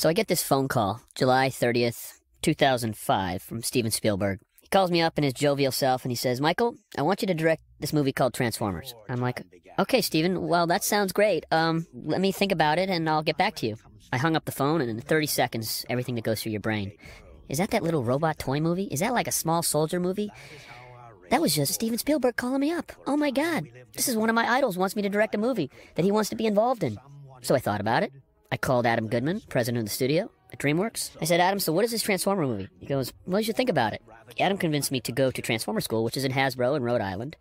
So I get this phone call, July 30th, 2005, from Steven Spielberg. He calls me up in his jovial self and he says, Michael, I want you to direct this movie called Transformers. I'm like, okay, Steven, well, that sounds great. Um, let me think about it and I'll get back to you. I hung up the phone and in 30 seconds, everything that goes through your brain. Is that that little robot toy movie? Is that like a small soldier movie? That was just Steven Spielberg calling me up. Oh my god. This is one of my idols wants me to direct a movie that he wants to be involved in. So I thought about it. I called Adam Goodman, president of the studio at DreamWorks. I said, Adam, so what is this Transformer movie? He goes, well, you should think about it. Adam convinced me to go to Transformer School, which is in Hasbro in Rhode Island.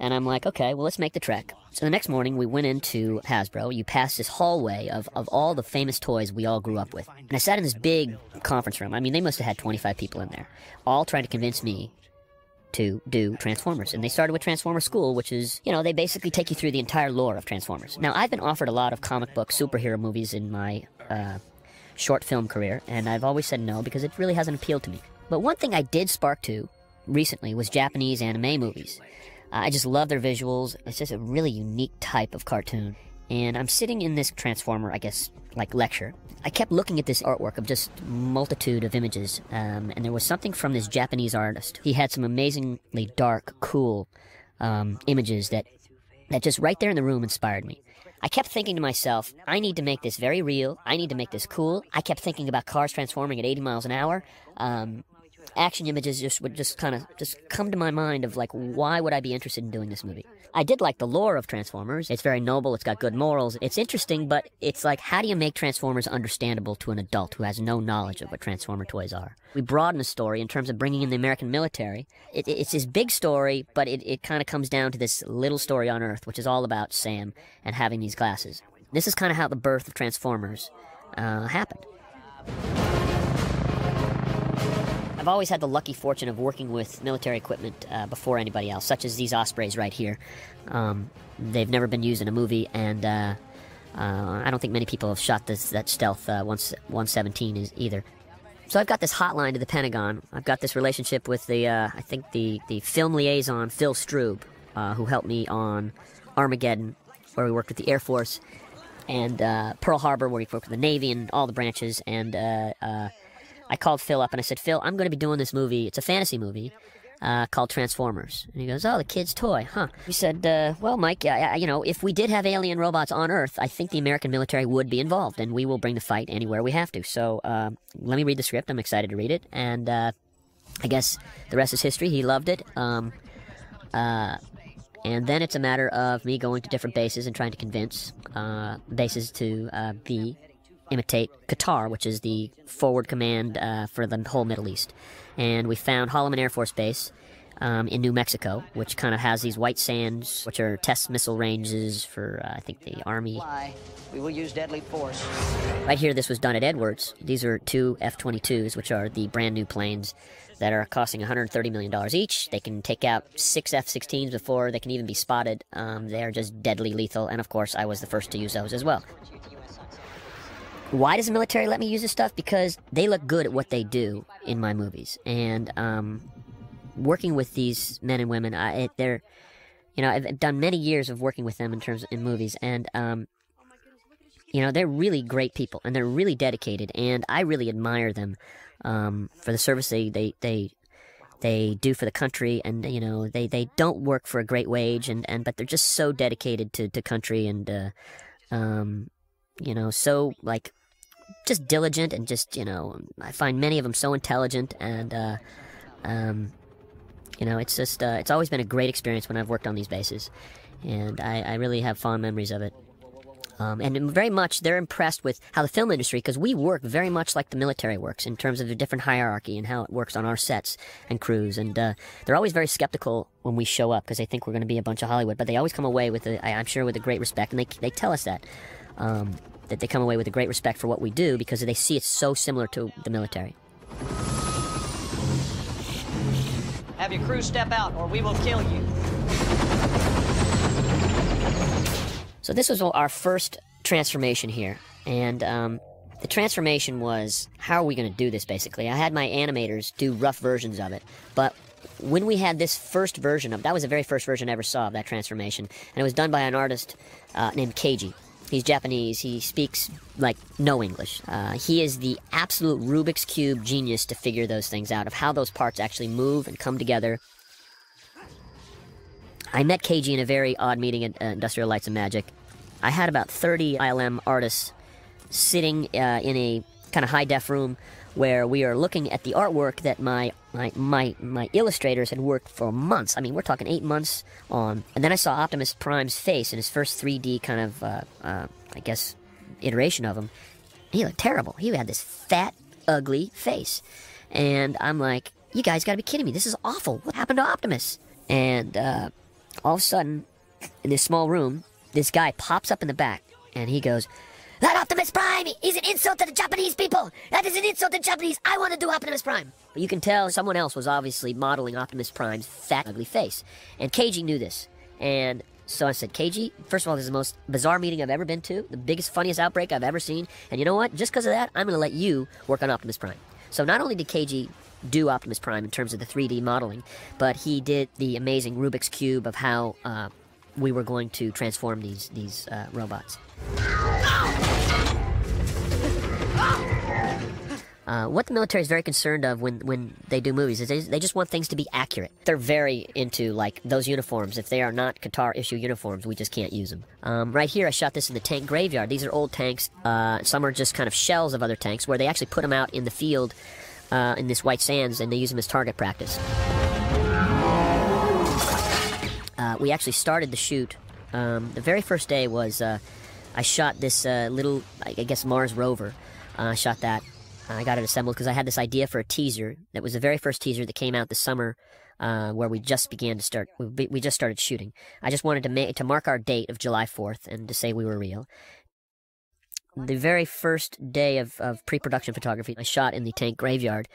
And I'm like, okay, well, let's make the trek. So the next morning, we went into Hasbro. You pass this hallway of, of all the famous toys we all grew up with. And I sat in this big conference room. I mean, they must have had 25 people in there, all trying to convince me to do Transformers. And they started with Transformer School, which is, you know, they basically take you through the entire lore of Transformers. Now, I've been offered a lot of comic book superhero movies in my uh, short film career, and I've always said no because it really hasn't appealed to me. But one thing I did spark to recently was Japanese anime movies. I just love their visuals. It's just a really unique type of cartoon. And I'm sitting in this Transformer, I guess, like lecture, I kept looking at this artwork of just multitude of images, um, and there was something from this Japanese artist. He had some amazingly dark, cool um, images that that just right there in the room inspired me. I kept thinking to myself, I need to make this very real. I need to make this cool. I kept thinking about cars transforming at 80 miles an hour. Um, action images just would just kind of just come to my mind of like, why would I be interested in doing this movie? I did like the lore of Transformers. It's very noble. It's got good morals. It's interesting, but it's like, how do you make Transformers understandable to an adult who has no knowledge of what Transformer toys are? We broaden the story in terms of bringing in the American military. It, it's this big story, but it, it kind of comes down to this little story on Earth, which is all about Sam and having these glasses. This is kind of how the birth of Transformers uh, happened. I've always had the lucky fortune of working with military equipment uh, before anybody else, such as these Ospreys right here. Um, they've never been used in a movie, and uh, uh, I don't think many people have shot this that stealth uh, 117 is either. So I've got this hotline to the Pentagon. I've got this relationship with the, uh, I think the the film liaison Phil Strub, uh, who helped me on Armageddon, where we worked with the Air Force, and Pearl Harbor, where we worked with the Navy and all the branches, and I called Phil up and I said, Phil, I'm going to be doing this movie. It's a fantasy movie uh, called Transformers. And he goes, Oh, the kid's toy, huh? He said, uh, Well, Mike, you know, if we did have alien robots on Earth, I think the American military would be involved, and we will bring the fight anywhere we have to. So uh, let me read the script. I'm excited to read it. And uh, I guess the rest is history. He loved it. Um, uh, and then it's a matter of me going to different bases and trying to convince uh, bases to be imitate Qatar, which is the forward command uh, for the whole Middle East. And we found Holloman Air Force Base um, in New Mexico, which kind of has these white sands, which are test missile ranges for, uh, I think, the Army. We will use deadly force. Right here, this was done at Edwards. These are two F 22s, which are the brand new planes that are costing $130 million each. They can take out six F 16s before they can even be spotted. Um, they are just deadly lethal, and of course, I was the first to use those as well. Why does the military let me use this stuff? Because they look good at what they do in my movies, and um, working with these men and women, I, they're, you know, I've done many years of working with them in terms of, in movies, and um, you know, they're really great people, and they're really dedicated, and I really admire them um, for the service they they they they do for the country. And you know they, they don't work for a great wage and, and but they're just so dedicated to, to country and uh, um, you know so like just diligent and just you know I find many of them so intelligent and uh, um, you know it's just uh, it's always been a great experience when I've worked on these bases, and I, I really have fond memories of it. Um, and very much they're impressed with how the film industry, because we work very much like the military works in terms of the different hierarchy and how it works on our sets and crews. And uh, they're always very skeptical when we show up because they think we're going to be a bunch of Hollywood, but they always come away with, a, I'm sure, with a great respect, and they they tell us that. Um, that they come away with a great respect for what we do because they see it's so similar to the military. Have your crew step out or we will kill you. So this was our first transformation here, and um, the transformation was how are we going to do this basically? I had my animators do rough versions of it, but when we had this first version of that was the very first version I ever saw of that transformation, and it was done by an artist uh, named Keiji He's Japanese. He speaks like no English. Uh, he is the absolute Rubik's Cube genius to figure those things out, of how those parts actually move and come together. I met Keiji in a very odd meeting at uh, Industrial Lights and Magic. I had about 30 ILM artists sitting uh, in a kind of high def room where we are looking at the artwork that my, my my my illustrators had worked for months. I mean, we're talking eight months on. And then I saw Optimus Prime's face in his first 3D kind of, uh, uh, I guess, iteration of him. He looked terrible. He had this fat, ugly face, and I'm like, you guys got to be kidding me! This is awful. What happened to Optimus? And uh, all of a sudden, in this small room, this guy pops up in the back, and he goes. That Optimus Prime is an insult to the Japanese people. That is an insult to the Japanese. I want to do Optimus Prime. But you can tell someone else was obviously modeling Optimus Prime's fat, ugly face. And Keiji knew this. And so I said, Keiji, first of all, this is the most bizarre meeting I've ever been to, the biggest, funniest outbreak I've ever seen. And you know what? Just because of that, I'm going to let you work on Optimus Prime. So not only did Keiji do Optimus Prime in terms of the 3D modeling, but he did the amazing Rubik's Cube of how uh, we were going to transform these, these uh, robots. Uh, what the military is very concerned of when, when they do movies is they, they just want things to be accurate. They're very into like those uniforms. If they are not Qatar issue uniforms, we just can't use them. Um, right here, I shot this in the tank graveyard. These are old tanks. Uh, some are just kind of shells of other tanks where they actually put them out in the field uh, in this white sands and they use them as target practice. Uh, we actually started the shoot. Um, the very first day was uh, I shot this uh, little, I guess, Mars rover. I shot that I got it assembled because I had this idea for a teaser that was the very first teaser that came out this summer, uh, where we just began to start. We, we just started shooting. I just wanted to make to mark our date of July fourth and to say we were real. The very first day of, of pre-production photography, I shot in the tank graveyard.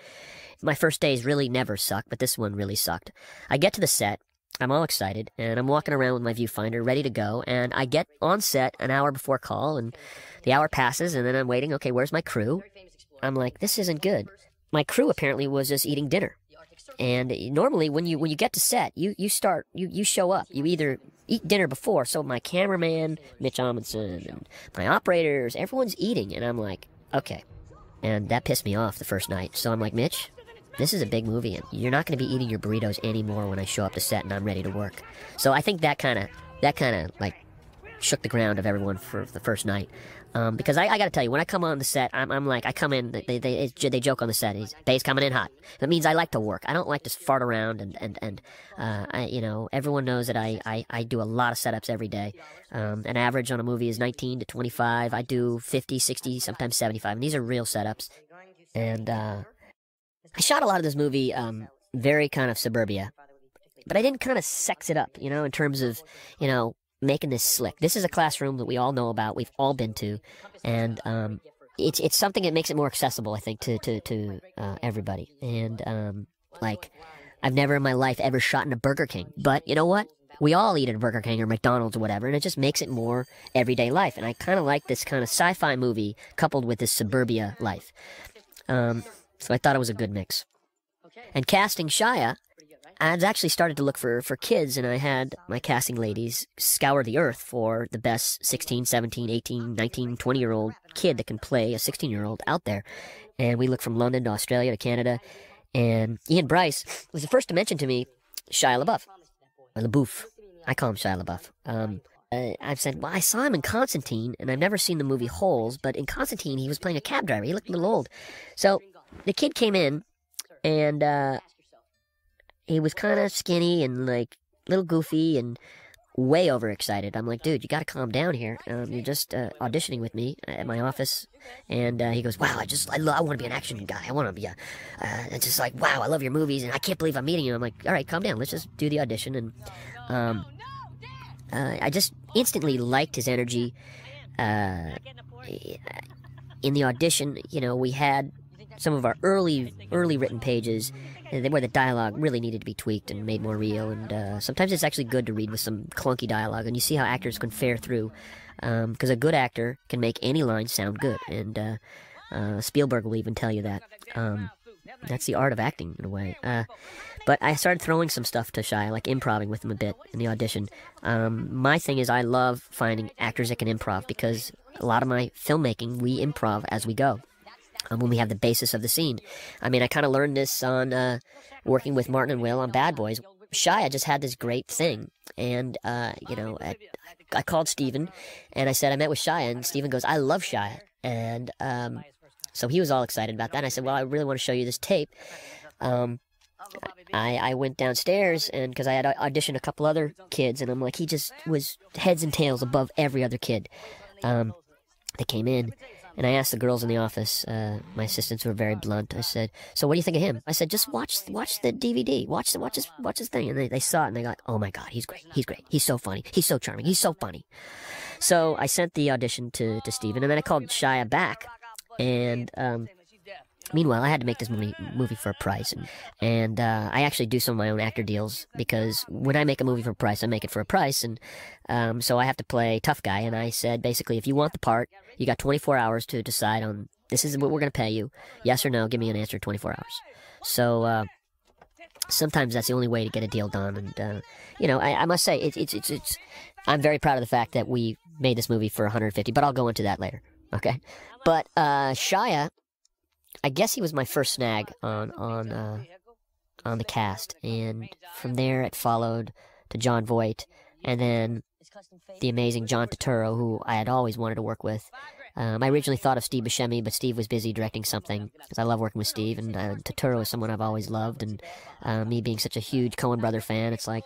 My first days really never suck, but this one really sucked. I get to the set. I'm all excited, and I'm walking around with my viewfinder, ready to go. And I get on set an hour before call, and the hour passes, and then I'm waiting. Okay, where's my crew? I'm like, this isn't good. My crew apparently was just eating dinner. And normally when you when you get to set, you, you start you, you show up. You either eat dinner before. So my cameraman, Mitch Amundsen, and my operators, everyone's eating and I'm like, okay. And that pissed me off the first night. So I'm like, Mitch, this is a big movie and you're not gonna be eating your burritos anymore when I show up to set and I'm ready to work. So I think that kinda that kinda like shook the ground of everyone for the first night. Um, because I, I got to tell you, when I come on the set, I'm, I'm like, I come in, they, they, they joke on the set, he's, Bay's coming in hot. That means I like to work. I don't like to fart around and, and, and, uh, I, you know, everyone knows that I, I, I do a lot of setups every day. Um, an average on a movie is 19 to 25. I do 50, 60, sometimes 75. And these are real setups. And, uh, I shot a lot of this movie, um, very kind of suburbia. But I didn't kind of sex it up, you know, in terms of, you know, making this slick. This is a classroom that we all know about, we've all been to, and um, it's it's something that makes it more accessible, I think, to to to uh, everybody. And um, like, I've never in my life ever shot in a Burger King, but you know what? We all eat at Burger King or McDonald's or whatever, and it just makes it more everyday life. And I kind of like this kind of sci-fi movie coupled with this suburbia life. Um, so I thought it was a good mix. And casting Shia, I'd actually started to look for, for kids, and I had my casting ladies scour the earth for the best 16, 17, 18, 19, 20 year old kid that can play a 16 year old out there. And we looked from London to Australia to Canada. And Ian Bryce was the first to mention to me Shia LaBeouf. Or LaBeouf. I call him Shia LaBeouf. Um, uh, I've said, well, I saw him in Constantine, and I've never seen the movie Holes, but in Constantine, he was playing a cab driver. He looked a little old. So the kid came in, and uh, he was kind of skinny and like a little goofy and way overexcited. I'm like, dude, you got to calm down here. Um, you're just uh, auditioning with me at my office, and uh, he goes, wow, I just I, lo- I want to be an action guy. I want to be a. Uh, it's just like, wow, I love your movies, and I can't believe I'm meeting you. I'm like, all right, calm down. Let's just do the audition, and um, uh, I just instantly liked his energy. Uh, in the audition, you know, we had some of our early early written pages where the dialogue really needed to be tweaked and made more real. And uh, sometimes it's actually good to read with some clunky dialogue, and you see how actors can fare through. Because um, a good actor can make any line sound good, and uh, uh, Spielberg will even tell you that. Um, that's the art of acting in a way. Uh, but I started throwing some stuff to Shia, like improvising with him a bit in the audition. Um, my thing is, I love finding actors that can improv because a lot of my filmmaking, we improv as we go. Um, when we have the basis of the scene. I mean, I kind of learned this on uh, working with Martin and Will on Bad Boys. Shia just had this great thing. And, uh, you know, I, I called Steven and I said, I met with Shia. And Steven goes, I love Shia. And um, so he was all excited about that. And I said, Well, I really want to show you this tape. Um, I, I went downstairs and because I had auditioned a couple other kids, and I'm like, he just was heads and tails above every other kid. Um, they came in, and I asked the girls in the office. Uh, my assistants were very blunt. I said, "So what do you think of him?" I said, "Just watch, watch the DVD. Watch the, watch his, watch his thing." And they, they saw it, and they got, "Oh my God, he's great. He's great. He's so funny. He's so charming. He's so funny." So I sent the audition to to Steven, and then I called Shia back, and um, Meanwhile, I had to make this movie movie for a price, and, and uh, I actually do some of my own actor deals because when I make a movie for a price, I make it for a price, and um, so I have to play tough guy. And I said basically, if you want the part, you got 24 hours to decide on this is what we're going to pay you, yes or no. Give me an answer 24 hours. So uh, sometimes that's the only way to get a deal done, and uh, you know, I, I must say it's it's it's it's I'm very proud of the fact that we made this movie for 150, but I'll go into that later. Okay, but uh, Shia I guess he was my first snag on on uh, on the cast, and from there it followed to Jon Voight, and then the amazing John Turturro, who I had always wanted to work with. Um, I originally thought of Steve Buscemi, but Steve was busy directing something because I love working with Steve, and uh, Turturro is someone I've always loved, and uh, me being such a huge Coen brother fan, it's like,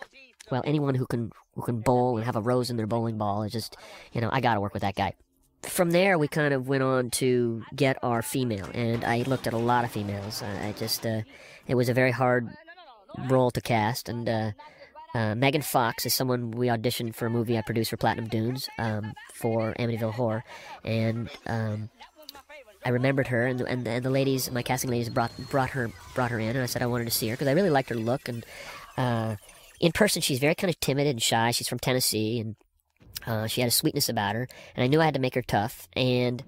well, anyone who can who can bowl and have a rose in their bowling ball is just, you know, I got to work with that guy from there, we kind of went on to get our female, and I looked at a lot of females. I, just, uh, it was a very hard role to cast, and uh, uh, Megan Fox is someone we auditioned for a movie I produced for Platinum Dunes um, for Amityville Horror, and um, I remembered her, and, and and the ladies, my casting ladies, brought brought her brought her in, and I said I wanted to see her because I really liked her look, and uh, in person she's very kind of timid and shy. She's from Tennessee, and uh, she had a sweetness about her, and I knew I had to make her tough. And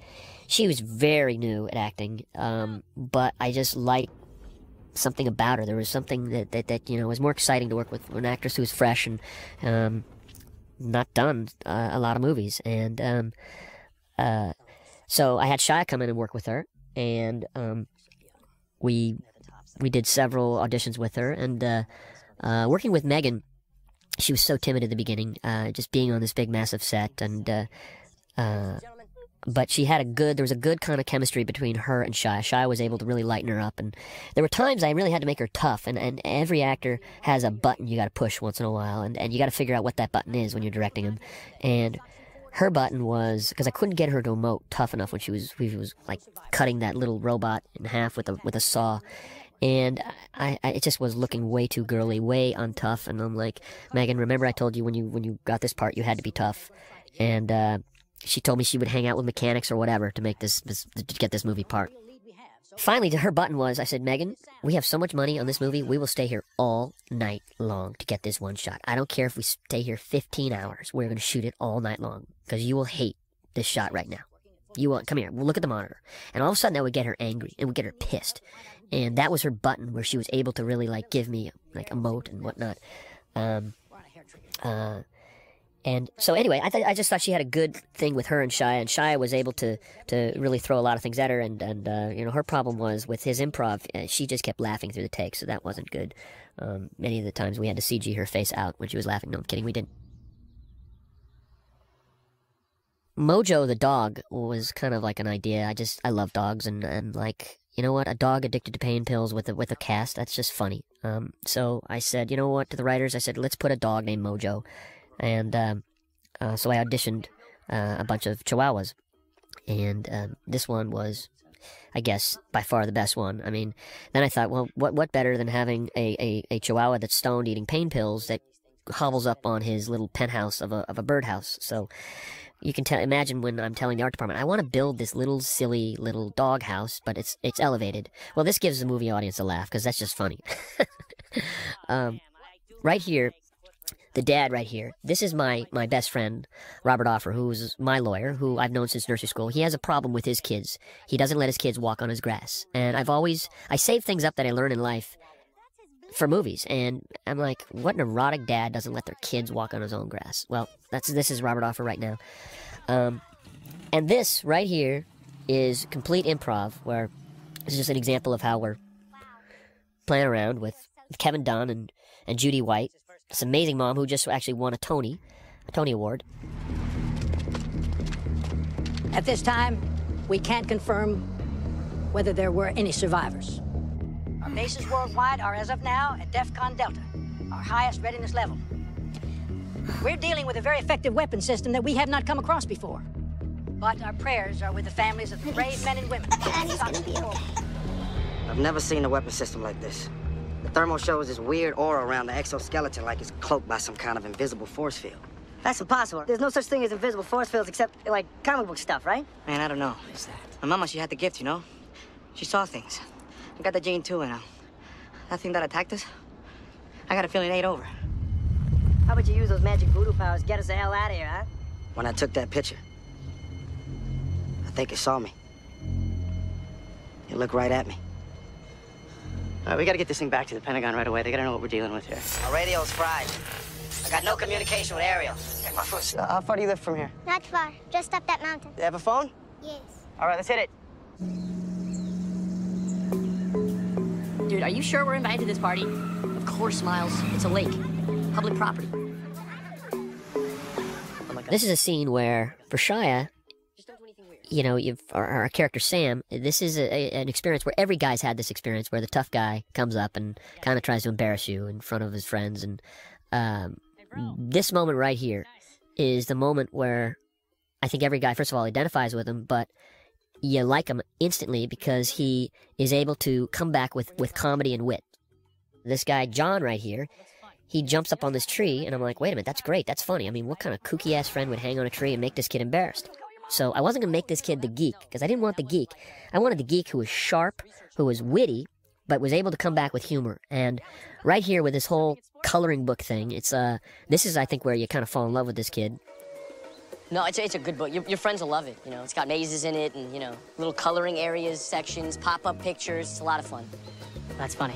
she was very new at acting, um, but I just liked something about her. There was something that, that, that you know was more exciting to work with an actress who was fresh and um, not done uh, a lot of movies. And um, uh, so I had Shia come in and work with her, and um, we we did several auditions with her. And uh, uh, working with Megan she was so timid at the beginning, uh, just being on this big, massive set, and uh, uh, but she had a good. There was a good kind of chemistry between her and Shia. Shia was able to really lighten her up, and there were times I really had to make her tough. And, and every actor has a button you got to push once in a while, and, and you got to figure out what that button is when you're directing them. And her button was because I couldn't get her to emote tough enough when she was she was like cutting that little robot in half with a with a saw and I, I, it just was looking way too girly, way untough. And I'm like, Megan, remember I told you when you when you got this part, you had to be tough. And uh, she told me she would hang out with mechanics or whatever to make this, this to get this movie part. Finally, to her button was, I said, Megan, we have so much money on this movie, we will stay here all night long to get this one shot. I don't care if we stay here 15 hours. We're going to shoot it all night long because you will hate this shot right now. You will come here. We'll look at the monitor. And all of a sudden, that would get her angry. It would get her pissed and that was her button where she was able to really like give me like a moat and whatnot. Um, uh, and so anyway, I, th- I just thought she had a good thing with her and Shia, and Shia was able to to really throw a lot of things at her, and and uh, you know her problem was with his improv, uh, she just kept laughing through the take, so that wasn't good. Um, many of the times we had to CG her face out when she was laughing. No, I'm kidding, we didn't. Mojo the dog was kind of like an idea. I just I love dogs and and like you know what, a dog addicted to pain pills with a, with a cast, that's just funny. Um, so I said, you know what, to the writers, I said, let's put a dog named Mojo. And um, uh, so I auditioned uh, a bunch of chihuahuas. And um, this one was, I guess, by far the best one. I mean, then I thought, well, what what better than having a, a, a chihuahua that's stoned eating pain pills that hobbles up on his little penthouse of a, of a birdhouse. So you can tell, imagine when I'm telling the art department, I want to build this little silly little dog house, but it's it's elevated. Well, this gives the movie audience a laugh because that's just funny. um, right here, the dad right here. This is my my best friend, Robert Offer, who's my lawyer, who I've known since nursery school. He has a problem with his kids. He doesn't let his kids walk on his grass, and I've always I save things up that I learn in life for movies, and I'm like, what neurotic dad doesn't let their kids walk on his own grass? Well, that's this is Robert Offer right now, um, and this right here is complete improv, where this is just an example of how we're playing around with Kevin Dunn and and Julie White this amazing mom who just actually won a Tony, a Tony Award. At this time, we can't confirm whether there were any survivors. Our bases worldwide are, as of now, at DEFCON Delta, our highest readiness level. We're dealing with a very effective weapon system that we have not come across before. But our prayers are with the families of the brave men and women. I've never seen a weapon system like this. The thermal shows this weird aura around the exoskeleton like it's cloaked by some kind of invisible force field. That's impossible. There's no such thing as invisible force fields except, like, comic book stuff, right? Man, I don't know. Is that? My mama, she had the gift, you know? She saw things. I got the gene too, and uh, that thing that attacked us, I got a feeling it ain't over. How about you use those magic voodoo powers get us the hell out of here, huh? When I took that picture, I think it saw me. It looked right at me. All right, we gotta get this thing back to the Pentagon right away. They gotta know what we're dealing with here. Our radio's fried. I got no communication with Ariel. Hey, my foot. Uh, how far do you live from here? Not far. Just up that mountain. You have a phone? Yes. All right, let's hit it. Dude, are you sure we're invited to this party? Of course, Miles. It's a lake. Public property. This is a scene where, for Shia, you know, our, our character Sam, this is a, a, an experience where every guy's had this experience where the tough guy comes up and kind of tries to embarrass you in front of his friends. And um, this moment right here is the moment where I think every guy, first of all, identifies with him, but you like him instantly because he is able to come back with, with comedy and wit. This guy, John, right here, he jumps up on this tree, and I'm like, wait a minute, that's great, that's funny. I mean, what kind of kooky ass friend would hang on a tree and make this kid embarrassed? So I wasn't going to make this kid the geek because I didn't want the geek. I wanted the geek who was sharp, who was witty, but was able to come back with humor. And right here with this whole coloring book thing, it's uh this is I think where you kind of fall in love with this kid. No, it's a, it's a good book. Your, your friends will love it. You know, it's got mazes in it and, you know, little coloring areas, sections, pop-up pictures. It's a lot of fun. That's funny.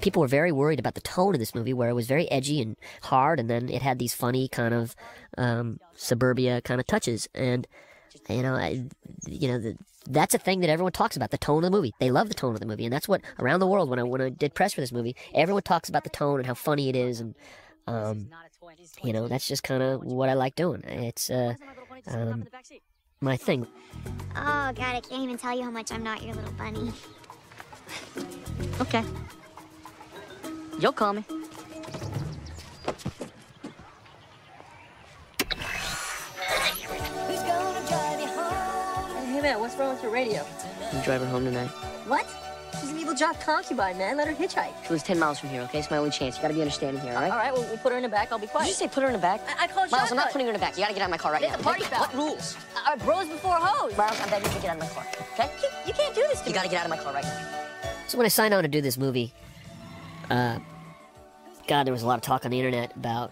People were very worried about the tone of this movie, where it was very edgy and hard, and then it had these funny kind of um, suburbia kind of touches. And you know, I, you know, the, that's a thing that everyone talks about the tone of the movie. They love the tone of the movie, and that's what around the world when I when I did press for this movie, everyone talks about the tone and how funny it is, and um, you know, that's just kind of what I like doing. It's uh, um, my thing. Oh, God, I can't even tell you how much I'm not your little bunny. Okay. You'll call me. Hey, man, what's wrong with your radio? You drive her home tonight. What? She's an evil jock concubine, man. Let her hitchhike. She lives 10 miles from here, okay? It's my only chance. You gotta be understanding here, all right? All right, well, we'll put her in the back. I'll be quiet. Did you say put her in the back? I, I called Miles, I'm not putting her in the back. You gotta get out of my car right It's now. a party okay? foul. What rules? Our bros before hoes. Miles, I'm begging you to get out of my car, okay? You, you can't do this to You me. gotta get out of my car right now. So when I signed on to do this movie, uh, God, there was a lot of talk on the internet about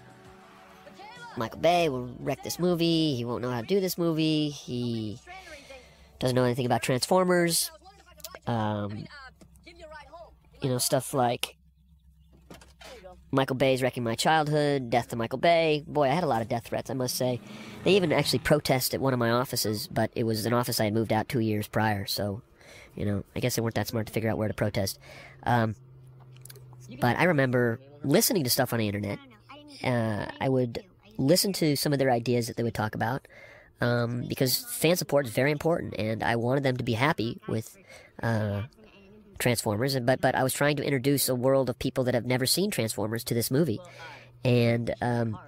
Michael Bay will wreck this movie. He won't know how to do this movie. He doesn't know anything about Transformers. Um, you know, stuff like Michael Bay's wrecking my childhood, death to Michael Bay. Boy, I had a lot of death threats, I must say. They even actually protested at one of my offices, but it was an office I had moved out two years prior, so, you know, I guess they weren't that smart to figure out where to protest. Um, but I remember listening to stuff on the internet. Uh, I would listen to some of their ideas that they would talk about um, because fan support is very important, and I wanted them to be happy with uh, Transformers. But but I was trying to introduce a world of people that have never seen Transformers to this movie, and um,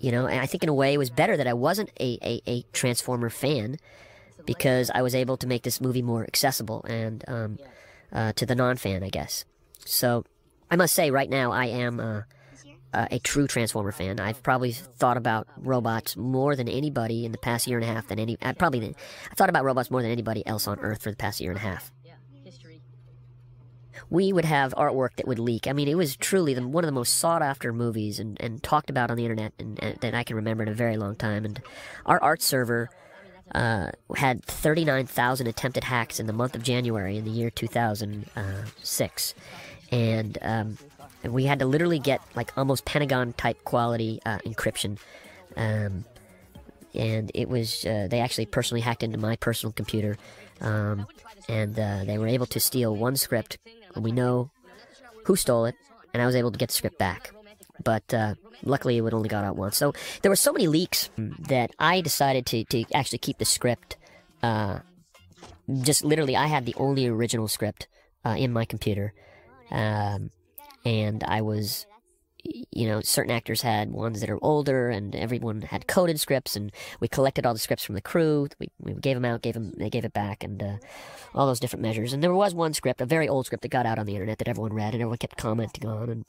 you know, and I think in a way it was better that I wasn't a, a, a Transformer fan because I was able to make this movie more accessible and um, uh, to the non-fan, I guess. So I must say, right now I am. Uh, uh, a true Transformer fan. I've probably thought about robots more than anybody in the past year and a half. Than any, I probably I've thought about robots more than anybody else on Earth for the past year and a half. We would have artwork that would leak. I mean, it was truly the, one of the most sought after movies and, and talked about on the internet and, and, that I can remember in a very long time. And our art server uh, had 39,000 attempted hacks in the month of January in the year 2006. And um, we had to literally get like almost Pentagon type quality uh, encryption. Um, and it was, uh, they actually personally hacked into my personal computer. Um, and uh, they were able to steal one script. And we know who stole it, and I was able to get the script back. But uh, luckily, it only got out once. So there were so many leaks that I decided to, to actually keep the script. Uh, just literally, I had the only original script uh, in my computer. Um, and I was you know, certain actors had ones that are older, and everyone had coded scripts, and we collected all the scripts from the crew. We, we gave them out, gave them, they gave it back, and uh, all those different measures. And there was one script, a very old script that got out on the internet that everyone read, and everyone kept commenting on, and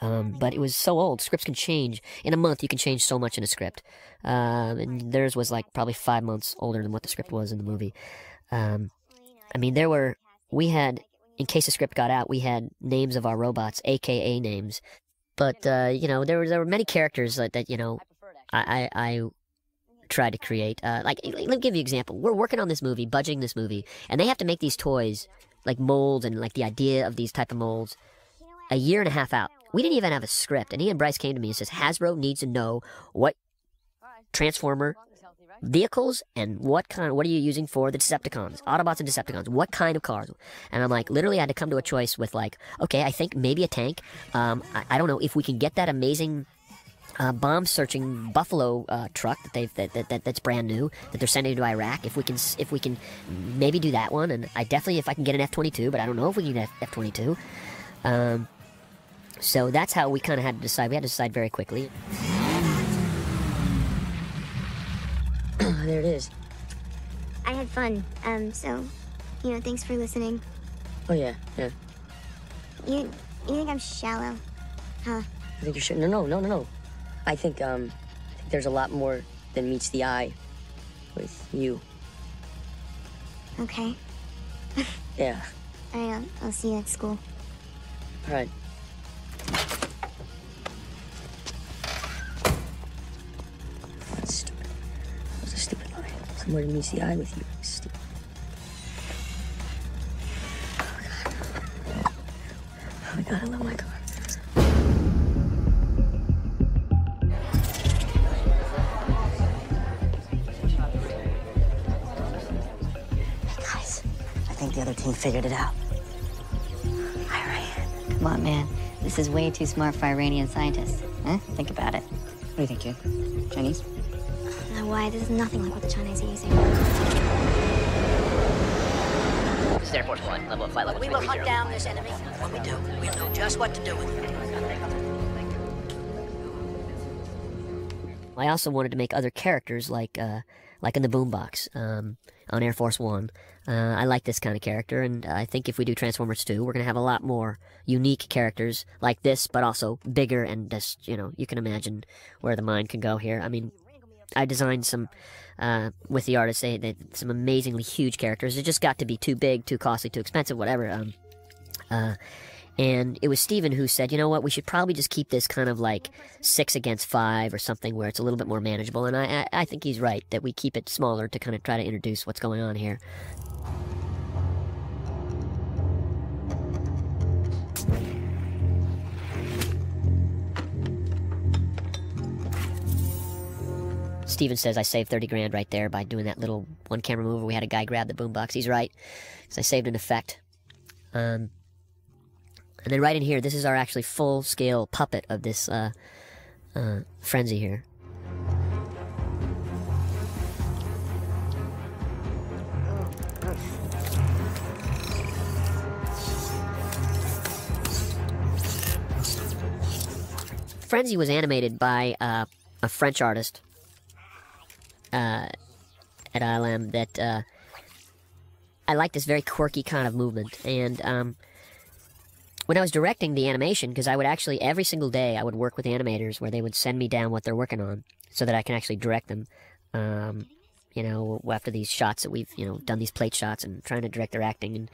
um, but it was so old. Scripts can change in a month. You can change so much in a script, um, and theirs was like probably five months older than what the script was in the movie. Um, I mean, there were we had in case the script got out, we had names of our robots, AKA names, but uh, you know, there were there were many characters that, that you know, I, I, I tried to create. Uh, like, let me give you an example. We're working on this movie, budgeting this movie, and they have to make these toys, like molds and like the idea of these type of molds, a year and a half out. We didn't even have a script, and Ian Bryce came to me and says Hasbro needs to know what Transformer vehicles and what kind what are you using for the Decepticons, Autobots and Decepticons? What kind of cars? And I'm like, literally, I had to come to a choice with like, okay, I think maybe a tank. Um, I, I don't know if we can get that amazing uh, bomb searching Buffalo uh, truck that they've that, that, that, that's brand new that they're sending to Iraq. If we can if we can maybe do that one, and I definitely if I can get an F twenty two, but I don't know if we can get F twenty two. Um, so that's how we kind of had to decide. We had to decide very quickly. There it is. I had fun. Um, so, you know, thanks for listening. Oh yeah, yeah. You, you think I'm shallow, huh? I think you're should. No, no, no, no, no. I think um, I think there's a lot more than meets the eye with you. Okay. yeah. All right, I'll, I'll see you at school. All right. Somewhere to meet the eye with you. Stupid. Oh. Oh, God, I love my car. Guys, I think the other team figured it out. Iran. Come on, man. This is way too smart for Iranian scientists. Huh? Think about it. What do you think, kid? Chinese? Know why. This is nothing like what the Chinese are using. This is Air Force One, level of flight level We will hunt down this enemy. When we do, we'll know just what to do with it. I also wanted to make other characters like uh, like in the Boombox um, on Air Force One. Uh, I like this kind of character, and I think if we do Transformers 2, we're going to have a lot more unique characters like this, but also bigger and just, you know, you can imagine where the mind can go here. I mean, I designed some uh, with the artist. They, they some amazingly huge characters. It just got to be too big, too costly, too expensive, whatever. Um, uh, and it was Steven who said, you know what, we should probably just keep this kind of like six against five or something where it's a little bit more manageable. And I, I, I think he's right that we keep it smaller to kind of try to introduce what's going on here. Steven says I saved 30 grand right there by doing that little one camera move where we had a guy grab the boombox. He's right. Because I saved an effect. Um, and then right in here, this is our actually full scale puppet of this uh, uh, frenzy here. Frenzy was animated by uh, a French artist uh, at ILM that uh, I like this very quirky kind of movement. And um, when I was directing the animation, because I would actually every single day I would work with animators where they would send me down what they're working on so that I can actually direct them. Um, you know, after these shots that we've, you know, done these plate shots and trying to direct their acting. And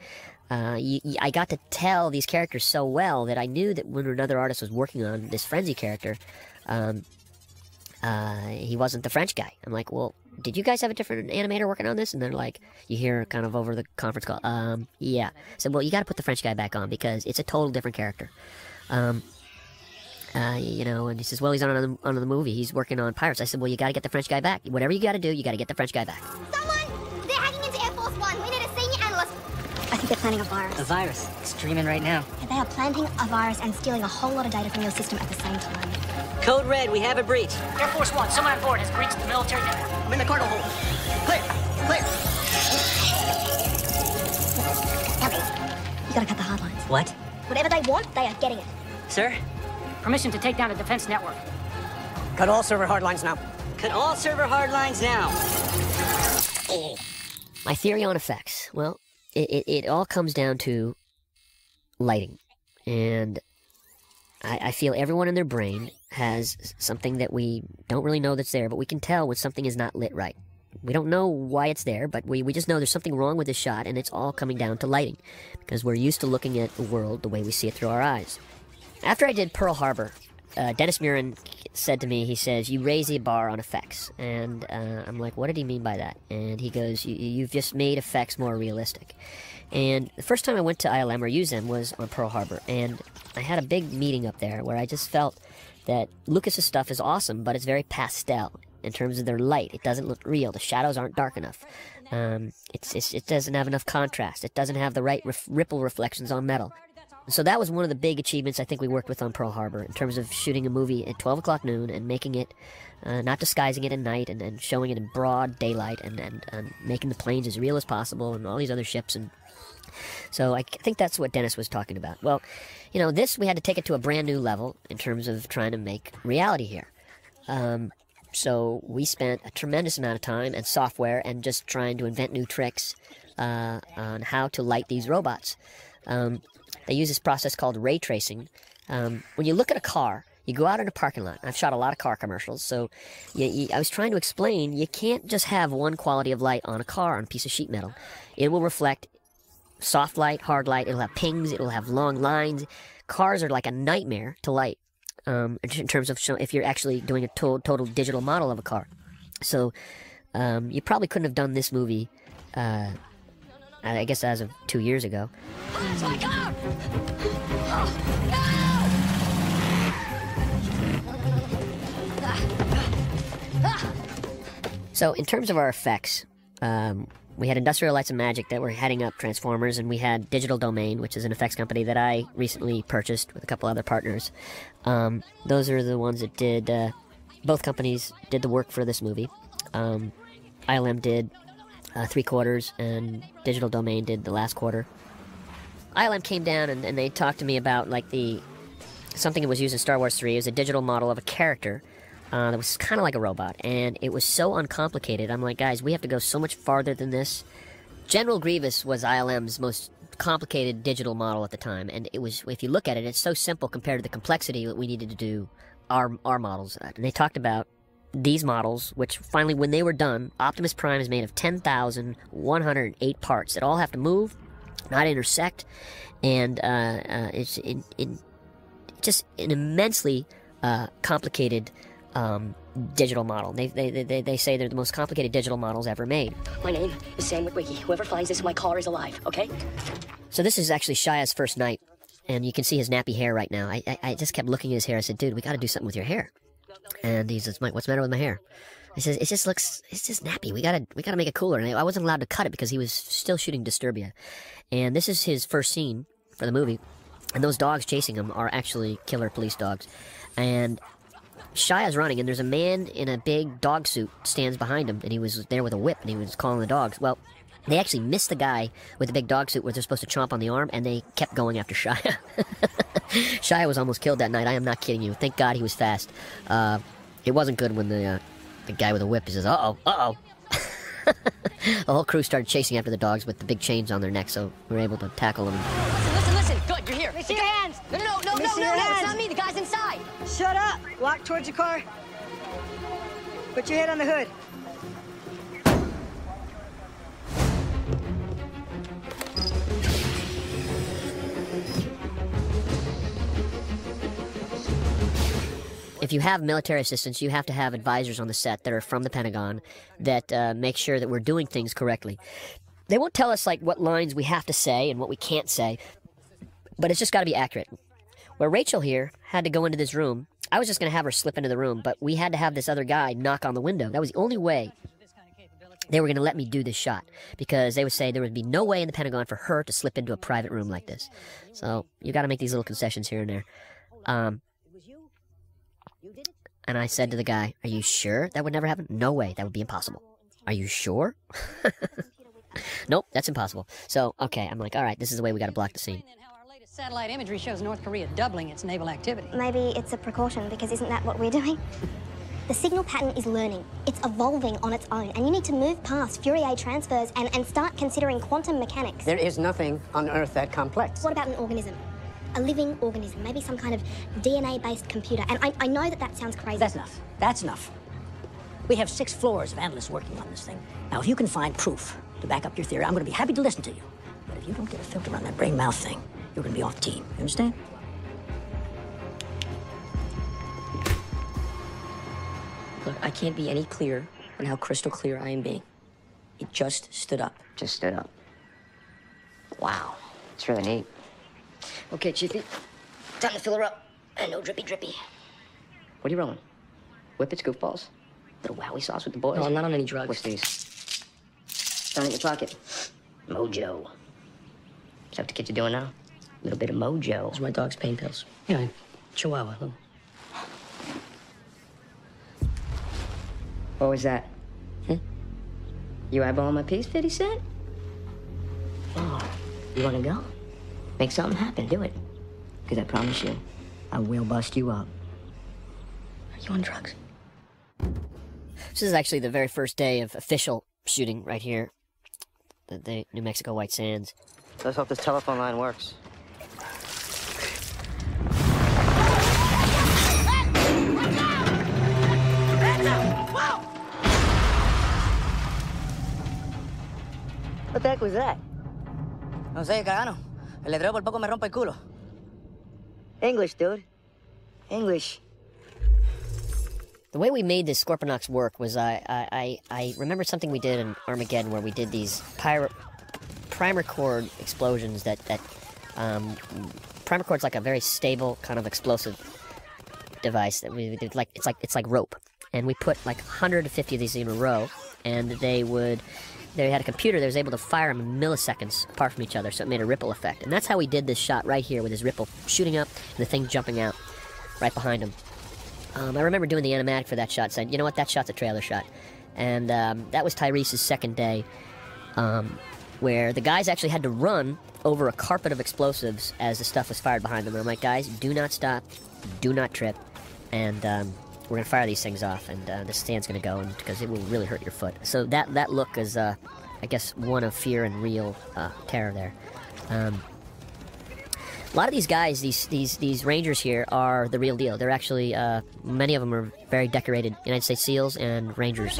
uh, y- y- I got to tell these characters so well that I knew that when another artist was working on this frenzy character, um, uh, he wasn't the French guy. I'm like, well, did you guys have a different animator working on this? And they're like, you hear kind of over the conference call, um, yeah. I said, well, you got to put the French guy back on because it's a total different character. Um, uh, you know, and he says, well, he's on another, on the movie. He's working on Pirates. I said, well, you got to get the French guy back. Whatever you got to do, you got to get the French guy back. Someone! They're hacking into Air Force One. We need a senior analyst. I think they're planning a virus. A virus. It's streaming right now. They are planting a virus and stealing a whole lot of data from your system at the same time. Code red, we have a breach. Air Force One, someone on board has breached the military network. I'm in the cargo hold. Clear, clear. You gotta cut the hard lines. What? Whatever they want, they are getting it. Sir? Permission to take down a defense network. Cut all server hard lines now. Cut all server hard lines now. Eh. My theory on effects. Well, it, it, it all comes down to lighting. And I, I feel everyone in their brain has something that we don't really know that's there, but we can tell when something is not lit right. We don't know why it's there, but we, we just know there's something wrong with this shot, and it's all coming down to lighting. Because we're used to looking at the world the way we see it through our eyes. After I did Pearl Harbor, uh, Dennis Muren said to me, he says, "You raise the bar on effects," and uh, I'm like, "What did he mean by that?" And he goes, you, "You've just made effects more realistic." And the first time I went to ILM or them was on Pearl Harbor, and I had a big meeting up there where I just felt that Lucas's stuff is awesome, but it's very pastel in terms of their light. It doesn't look real. The shadows aren't dark enough. Um, it's, it's, it doesn't have enough contrast. It doesn't have the right ref- ripple reflections on metal. So that was one of the big achievements I think we worked with on Pearl Harbor in terms of shooting a movie at 12 o'clock noon and making it, uh, not disguising it at night and, and showing it in broad daylight and, and, and making the planes as real as possible and all these other ships. And so I think that's what Dennis was talking about. Well, you know, this we had to take it to a brand new level in terms of trying to make reality here. Um, so we spent a tremendous amount of time and software and just trying to invent new tricks uh, on how to light these robots. Um, they use this process called ray tracing. Um, when you look at a car, you go out in a parking lot. I've shot a lot of car commercials, so you, you, I was trying to explain you can't just have one quality of light on a car on a piece of sheet metal. It will reflect soft light, hard light. It'll have pings. It'll have long lines. Cars are like a nightmare to light um, in terms of if you're actually doing a to- total digital model of a car. So um, you probably couldn't have done this movie. Uh, I guess as of two years ago. So, in terms of our effects, um, we had Industrial Lights and Magic that were heading up Transformers, and we had Digital Domain, which is an effects company that I recently purchased with a couple other partners. Um, those are the ones that did, uh, both companies did the work for this movie. Um, ILM did uh, three quarters, and Digital Domain did the last quarter. ILM came down and, and they talked to me about like the something that was used in Star Wars 3 is a digital model of a character uh, that was kind of like a robot, and it was so uncomplicated. I'm like, guys, we have to go so much farther than this. General Grievous was ILM's most complicated digital model at the time, and it was, if you look at it, it's so simple compared to the complexity that we needed to do our our models. And they talked about these models, which finally, when they were done, Optimus Prime is made of 10,108 parts that all have to move, not intersect, and uh, uh, it's in, in just an immensely uh, complicated um, digital model. They, they, they, they say they're the most complicated digital models ever made. My name is Sam Witwicky. Whoever finds this in my car is alive, okay? So this is actually Shia's first night, and you can see his nappy hair right now. I, I, I just kept looking at his hair. I said, dude, we got to do something with your hair. And he says, Mike, what's the matter with my hair? I says, it just looks, it's just nappy. We gotta, we gotta make it cooler. And I wasn't allowed to cut it because he was still shooting Disturbia. And this is his first scene for the movie. And those dogs chasing him are actually killer police dogs. And Shia's running, and there's a man in a big dog suit stands behind him, and he was there with a whip, and he was calling the dogs. Well, they actually missed the guy with the big dog suit where they're supposed to chomp on the arm, and they kept going after Shia. Shia was almost killed that night. I am not kidding you. Thank God he was fast. Uh, it wasn't good when the uh, the guy with the whip he says, "Uh oh, uh oh." the whole crew started chasing after the dogs with the big chains on their necks, so we were able to tackle them. Listen, listen, listen. Good, you're here. Let me see your hands. No, no, no, no, no, no, no. It's hands. not me. The guy's inside. Shut up. Walk towards the car. Put your head on the hood. If you have military assistance, you have to have advisors on the set that are from the Pentagon that uh, make sure that we're doing things correctly. They won't tell us like what lines we have to say and what we can't say, but it's just got to be accurate. Where Rachel here had to go into this room, I was just going to have her slip into the room, but we had to have this other guy knock on the window. That was the only way they were going to let me do this shot because they would say there would be no way in the Pentagon for her to slip into a private room like this. So you got to make these little concessions here and there. Um, and I said to the guy, Are you sure that would never happen? No way. That would be impossible. Are you sure? nope, that's impossible. So, okay, I'm like, All right, this is the way we got to block the scene. Satellite imagery shows North Korea doubling its naval activity. Maybe it's a precaution because isn't that what we're doing? The signal pattern is learning. It's evolving on its own, and you need to move past Fourier transforms and, and start considering quantum mechanics. There is nothing on Earth that complex. What about an organism? A living organism, maybe some kind of DNA-based computer. And I, I know that that sounds crazy. That's enough. That's enough. We have six floors of analysts working on this thing. Now, if you can find proof to back up your theory, I'm going to be happy to listen to you. But if you don't get a filter on that brain mouth thing, you're going to be off team. You understand? Look, I can't be any clearer on how crystal clear I am being. It just stood up. Just stood up. Wow. It's really neat. Okay, Chiefy. Time to fill her up. And no drippy drippy. What are you rolling? Whippets, goofballs? Little wowie sauce with the boys? No, I'm not on any drugs. What's these? Down in your pocket. Mojo. Is that what the kids are doing now? A little bit of mojo. Those are my dog's pain pills. Yeah, Chihuahua. Little. What was that? Hmm? You eyeballing my piece, 50 Cent? Oh, you wanna go? Make something happen, do it. Because I promise you, I will bust you up. Are you on drugs? This is actually the very first day of official shooting right here. The, the New Mexico White Sands. Let's hope this telephone line works. What the heck was that? No sé, cagano. El letrero por poco me rompe el culo. English, dude. English. The way we made this Scorponok work was I, I, I, I remember something we did in Armageddon where we did these pyro, primer cord explosions that, that um, primer cord's like a very stable kind of explosive device that we did like it's like it's like rope and we put like 150 of these in a row and they would they had a computer that was able to fire them milliseconds apart from each other so it made a ripple effect. And that's how we did this shot right here with his ripple shooting up and the thing jumping out right behind him. Um, I remember doing the animatic for that shot, saying, you know what, that shot's a trailer shot. And um, that was Tyrese's second day, um, where the guys actually had to run over a carpet of explosives as the stuff was fired behind them. And I'm like, guys, do not stop, do not trip, and um, we're gonna fire these things off, and uh, the stand's gonna go, and because it will really hurt your foot. So that that look is, uh, I guess, one of fear and real uh, terror there. Um, a lot of these guys, these these these rangers here, are the real deal. They're actually uh, many of them are very decorated United States SEALs and Rangers.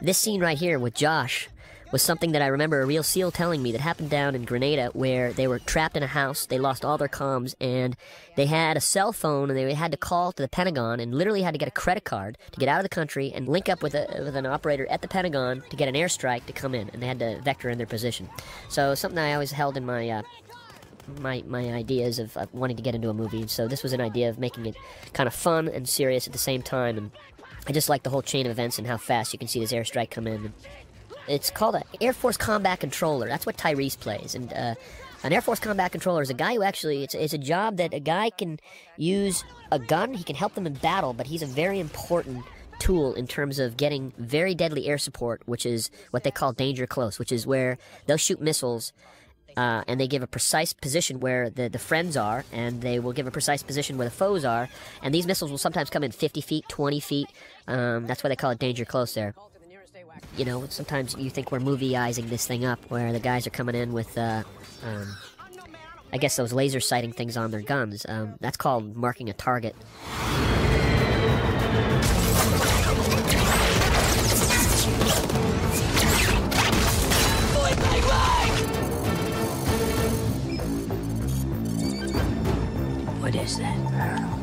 This scene right here with Josh was something that I remember a real SEAL telling me that happened down in Grenada where they were trapped in a house, they lost all their comms, and they had a cell phone and they had to call to the Pentagon and literally had to get a credit card to get out of the country and link up with, a, with an operator at the Pentagon to get an airstrike to come in, and they had to vector in their position. So something I always held in my uh, my my ideas of, of wanting to get into a movie. So this was an idea of making it kind of fun and serious at the same time. And I just like the whole chain of events and how fast you can see this airstrike come in. And it's called an Air Force Combat Controller. That's what Tyrese plays. And uh, an Air Force Combat Controller is a guy who actually, it's, it's a job that a guy can use a gun, he can help them in battle, but he's a very important tool in terms of getting very deadly air support, which is what they call danger close, which is where they'll shoot missiles. Uh, and they give a precise position where the, the friends are, and they will give a precise position where the foes are. And these missiles will sometimes come in 50 feet, 20 feet. Um, that's why they call it danger close there you know, sometimes you think we're movieizing this thing up, where the guys are coming in with, uh, um, I guess those laser sighting things on their guns. Um, that's called marking a target. important.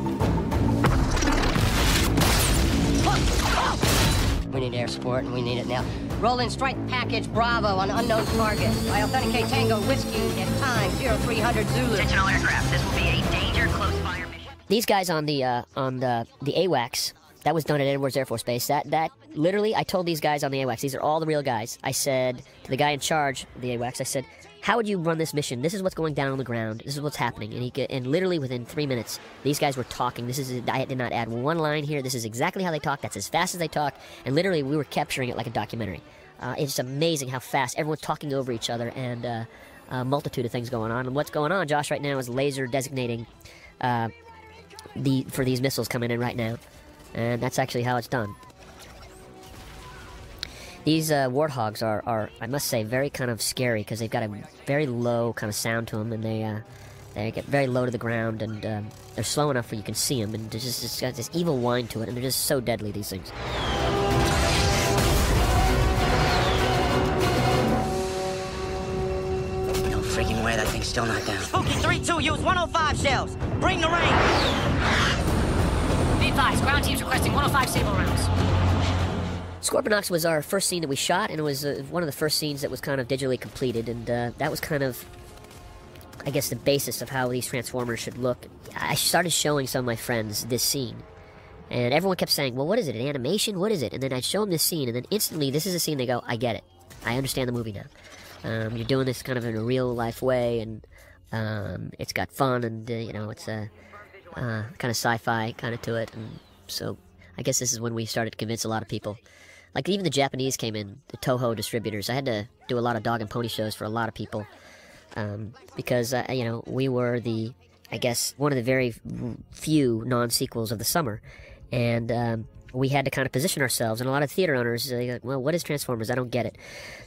We need air support, and we need it now. Roll in strike package Bravo on unknown target. I authenticate Tango Whiskey at time 0300 Zulu. Attention aircraft. This will be a danger close fire mission. These guys on the uh, on the the AWACS that was done at Edwards Air Force Base. That that literally, I told these guys on the AWACS. These are all the real guys. I said to the guy in charge of the AWACS. I said, "How would you run this mission? This is what's going down on the ground. This is what's happening." And he and literally within three minutes, these guys were talking. This is I did not add one line here. This is exactly how they talk. That's as fast as they talk. And literally, we were capturing it like a documentary. Uh, it's amazing how fast everyone's talking over each other and uh, a multitude of things going on. And what's going on, Josh, right now is laser designating uh, the for these missiles coming in right now, and that's actually how it's done. These uh, warthogs are, are, I must say, very kind of scary because they've got a very low kind of sound to them, and they uh, they get very low to the ground, and um, they're slow enough where you can see them, and there's just it's got this evil whine to it, and they're just so deadly. These things. No freaking way that thing's still not down. Spooky 3-2, use 105 shells. Bring the rain. Be advised, ground teams requesting 105 sabot rounds. Scorponok was our first scene that we shot, and it was uh, one of the first scenes that was kind of digitally completed, and uh, that was kind of, I guess, the basis of how these Transformers should look. I started showing some of my friends this scene, and everyone kept saying, "Well, what is it? An animation? What is it?" And then I'd show them this scene, and then instantly, this is a scene they go, "I get it. I understand the movie now. Um, you're doing this kind of in a real life way, and um, it's got fun, and uh, you know, it's a uh, kind of sci-fi kind of to it, and so." I guess this is when we started to convince a lot of people like even the Japanese came in, the Toho distributors. I had to do a lot of dog and pony shows for a lot of people um, because uh, you know we were the, I guess, one of the very few non sequels of the summer, and um, we had to kind of position ourselves. And a lot of theater owners, well, what is Transformers? I don't get it.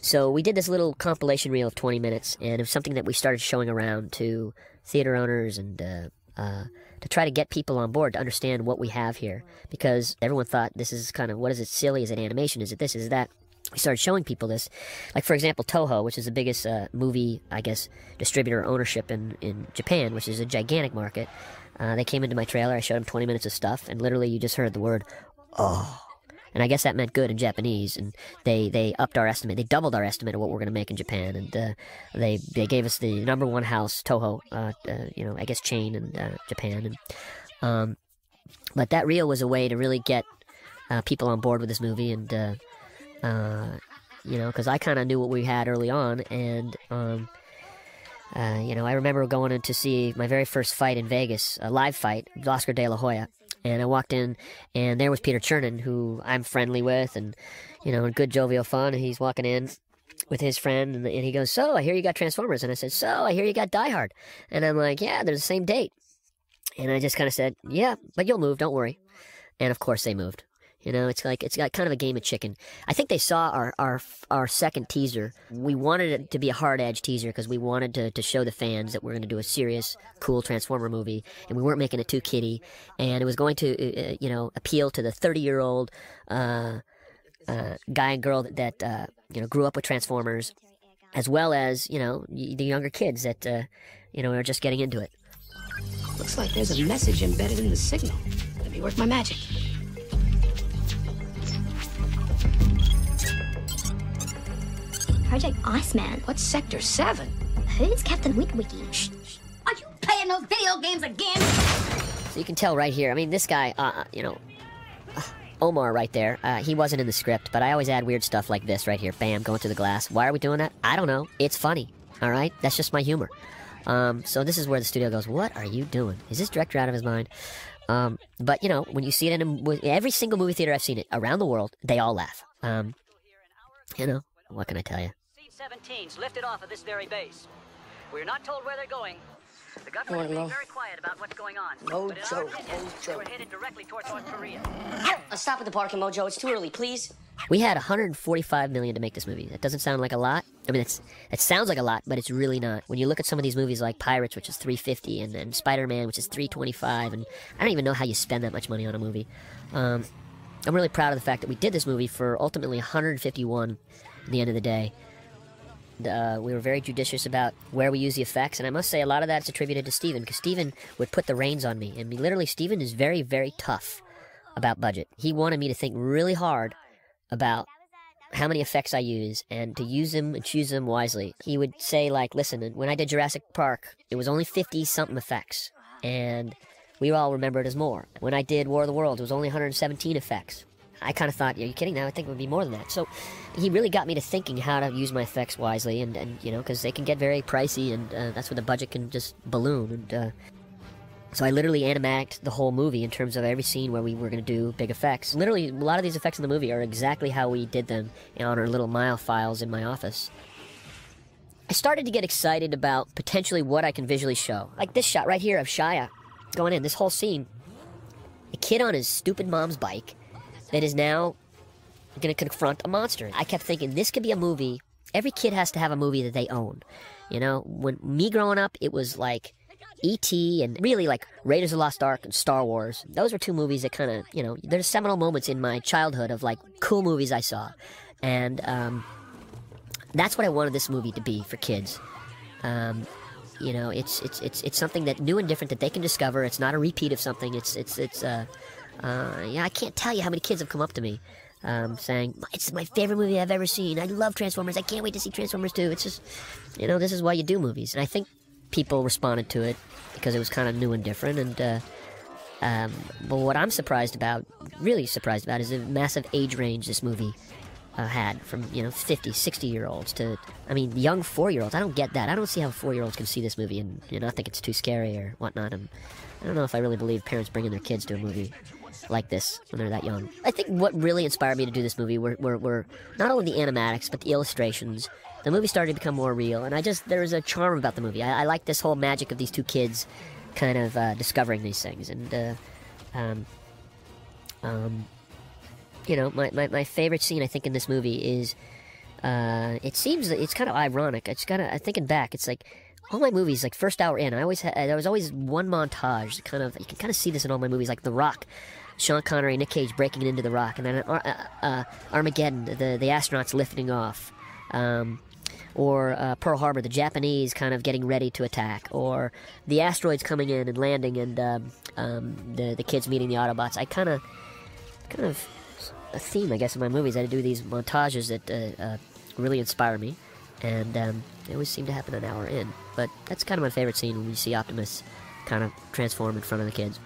So we did this little compilation reel of 20 minutes, and it was something that we started showing around to theater owners and. Uh, uh, to try to get people on board to understand what we have here. Because everyone thought this is kind of what is it silly? Is it animation? Is it this? Is that? We started showing people this. Like for example toho which is the biggest uh, movie i guess distributor ownership in, in japan which is a gigantic market uh, they came into my trailer. I showed them 20 minutes of stuff and literally you just heard the word oh and I guess that meant good in Japanese. And they, they upped our estimate. They doubled our estimate of what we're going to make in Japan. And uh, they they gave us the number one house Toho, uh, uh, you know, I guess chain in uh, Japan. And um, but that reel was a way to really get uh, people on board with this movie. And uh, you know, because I kind of knew what we had early on, and um, you know, I remember going in to see my very first fight in Vegas, a live fight, Oscar De La Hoya and I walked in, and there was Peter Chernin, who I'm friendly with, and you know, good jovial fun. And he's walking in with his friend, and, and he goes, "So I hear you got Transformers," and I said, "So I hear you got Die Hard," and I'm like, "Yeah, they're the same date." And I just kind of said, "Yeah, but you'll move, don't worry." And of course, they moved. You know, it's like it's got kind of a game of chicken. I think they saw our our our second teaser. We wanted it to be a hard edge teaser because we wanted to, to show the fans that we're going to do a serious, cool Transformer movie, and we weren't making it too kiddie, and it was going to uh, uh you know appeal to the thirty year old uh, uh, guy and girl that, that uh, you know grew up with Transformers, as well as you know the younger kids that uh, you know are just getting into it. Looks like there's a message embedded in the signal. Let me work my magic. Project Iceman. What's Sector 7? Who's Captain Witwicky? Shh, shh. Are you playing those video games again? So you can tell right here. I mean, this guy, uh, you know, uh, Omar right there, uh, he wasn't in the script, but I always add weird stuff like this right here. Bam, going through the glass. Why are we doing that? I don't know. It's funny. All right? That's just my humor. Um, so this is where the studio goes, what are you doing? Is this director out of his mind? Um, but, you know, when you see it in a, every single movie theater I've seen it around the world, they all laugh. Um, you know, what can I tell you? C-17s lifted off of this very base. We're not told where they're going. The government is being very quiet about what's going on. Mojo, They were headed directly towards North Korea. Uh, stop at the parking, Mojo. It's too early, please. We had 145 million to make this movie. That doesn't sound like a lot. I mean, it's it sounds like a lot, but it's really not. When you look at some of these movies like Pirates, which is 350, and, and Spider-Man, which is 325, and I don't even know how you spend that much money on a movie. Um, I'm really proud of the fact that we did this movie for ultimately 151 at the end of the day. Uh, we were very judicious about where we use the effects, and I must say a lot of that's attributed to Steven, because Steven would put the reins on me. And literally, Steven is very, very tough about budget. He wanted me to think really hard about how many effects I use and to use them and choose them wisely. He would say, like, listen, when I did Jurassic Park, it was only 50 something effects. And we all remember it as more. When I did War of the Worlds, it was only 117 effects. I kind of thought, are you kidding now? I think it would be more than that. So he really got me to thinking how to use my effects wisely, and, and you know, because they can get very pricey, and uh, that's where the budget can just balloon. And uh, so I literally animated the whole movie in terms of every scene where we were going to do big effects. Literally, a lot of these effects in the movie are exactly how we did them on our little Maya files in my office. I started to get excited about potentially what I can visually show. Like this shot right here of Shia going in, this whole scene. A kid on his stupid mom's bike that is now going to confront a monster. I kept thinking this could be a movie. Every kid has to have a movie that they own. You know, when me growing up, it was like E.T. and really like Raiders of the Lost Ark and Star Wars. Those were two movies that kind of, you know, there's seminal moments in my childhood of like cool movies I saw. And um, that's what I wanted this movie to be for kids. Um, you know, it's it's it's it's something that new and different that they can discover. It's not a repeat of something. It's it's it's uh, uh yeah. I can't tell you how many kids have come up to me um, saying it's my favorite movie I've ever seen. I love Transformers. I can't wait to see Transformers 2. It's just, you know, this is why you do movies. And I think people responded to it because it was kind of new and different. And uh, um, but what I'm surprised about, really surprised about, is the massive age range this movie uh, had from you know 50, 60 year olds to I mean young four year olds. I don't get that. I don't see how four year olds can see this movie and you know think it's too scary or whatnot. And I don't know if I really believe parents bringing their kids to a movie like this when they're that young. I think what really inspired me to do this movie were, were, were not only the animatics but the illustrations the movie started to become more real, and I just there was a charm about the movie. I, I like this whole magic of these two kids, kind of uh, discovering these things, and uh, um, um, you know, my, my, my favorite scene I think in this movie is, uh, it seems it's kind of ironic. It's kind of thinking back, it's like all my movies, like first hour in, I always had, there was always one montage. Kind of you can kind of see this in all my movies, like The Rock. Sean Connery, Nick Cage breaking into the rock, and then uh, uh, Armageddon, the the astronauts lifting off, um, or uh, Pearl Harbor, the Japanese kind of getting ready to attack, or the asteroids coming in and landing, and um, um, the the kids meeting the Autobots. I kind of, kind of, a theme, I guess, in my movies. I do these montages that uh, uh, really inspire me, and um, they always seem to happen an hour in. But that's kind of my favorite scene when you see Optimus kind of transform in front of the kids.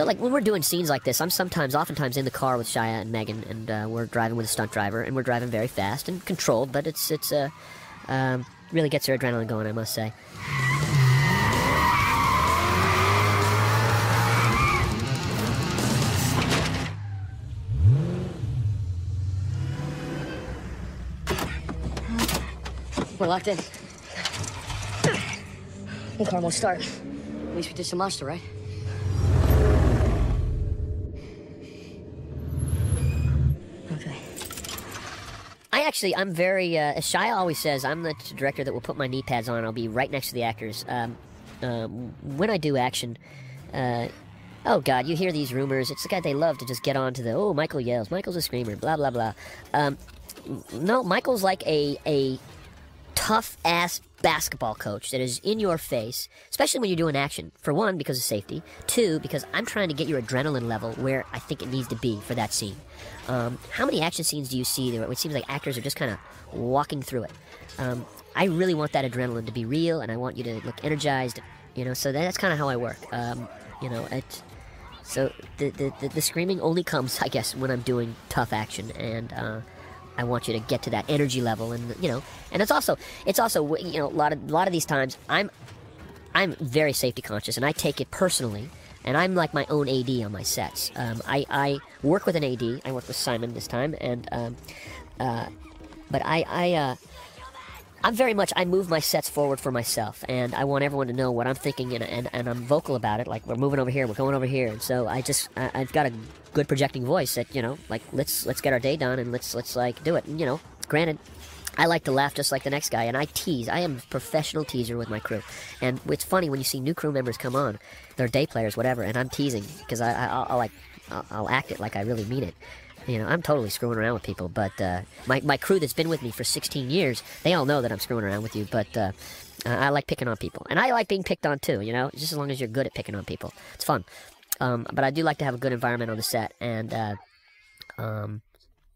So, like, when we're doing scenes like this, I'm sometimes, oftentimes in the car with Shia and Megan, and uh, we're driving with a stunt driver, and we're driving very fast and controlled, but it's, it's, uh, um, really gets your adrenaline going, I must say. We're locked in. The car won't start. At least we did some monster, right? Okay. I actually, I'm very, uh, as Shia always says, I'm the director that will put my knee pads on. I'll be right next to the actors. Um, um, when I do action, uh, oh God, you hear these rumors. It's the guy they love to just get on to the, oh, Michael yells, Michael's a screamer, blah, blah, blah. Um, no, Michael's like a, a tough ass basketball coach that is in your face, especially when you're doing action. For one, because of safety. Two, because I'm trying to get your adrenaline level where I think it needs to be for that scene. Um, how many action scenes do you see where it seems like actors are just kind of walking through it? Um, I really want that adrenaline to be real, and I want you to look energized. You know, so that's kind of how I work. Um, you know, it, so the, the, the the screaming only comes, I guess, when I'm doing tough action, and uh, I want you to get to that energy level, and you know, and it's also it's also you know a lot of a lot of these times I'm I'm very safety conscious, and I take it personally, and I'm like my own AD on my sets. Um, I I work with an AD. I work with Simon this time, and um, uh, but I I. Uh, I'm very much, I move my sets forward for myself, and I want everyone to know what I'm thinking, and, and, and I'm vocal about it. Like, we're moving over here, we're going over here. And so I just, I, I've got a good projecting voice that, you know, like, let's, let's get our day done and let's, let's, like, do it. And, you know, granted, I like to laugh just like the next guy, and I tease. I am a professional teaser with my crew. And it's funny when you see new crew members come on, they're day players, whatever, and I'm teasing because I, I, will like, I'll, I'll act it like I really mean it. You know, I'm totally screwing around with people, but uh, my, my crew that's been with me for 16 years, they all know that I'm screwing around with you, but uh, I like picking on people. And I like being picked on too, you know, just as long as you're good at picking on people. It's fun. Um, but I do like to have a good environment on the set, and uh, um,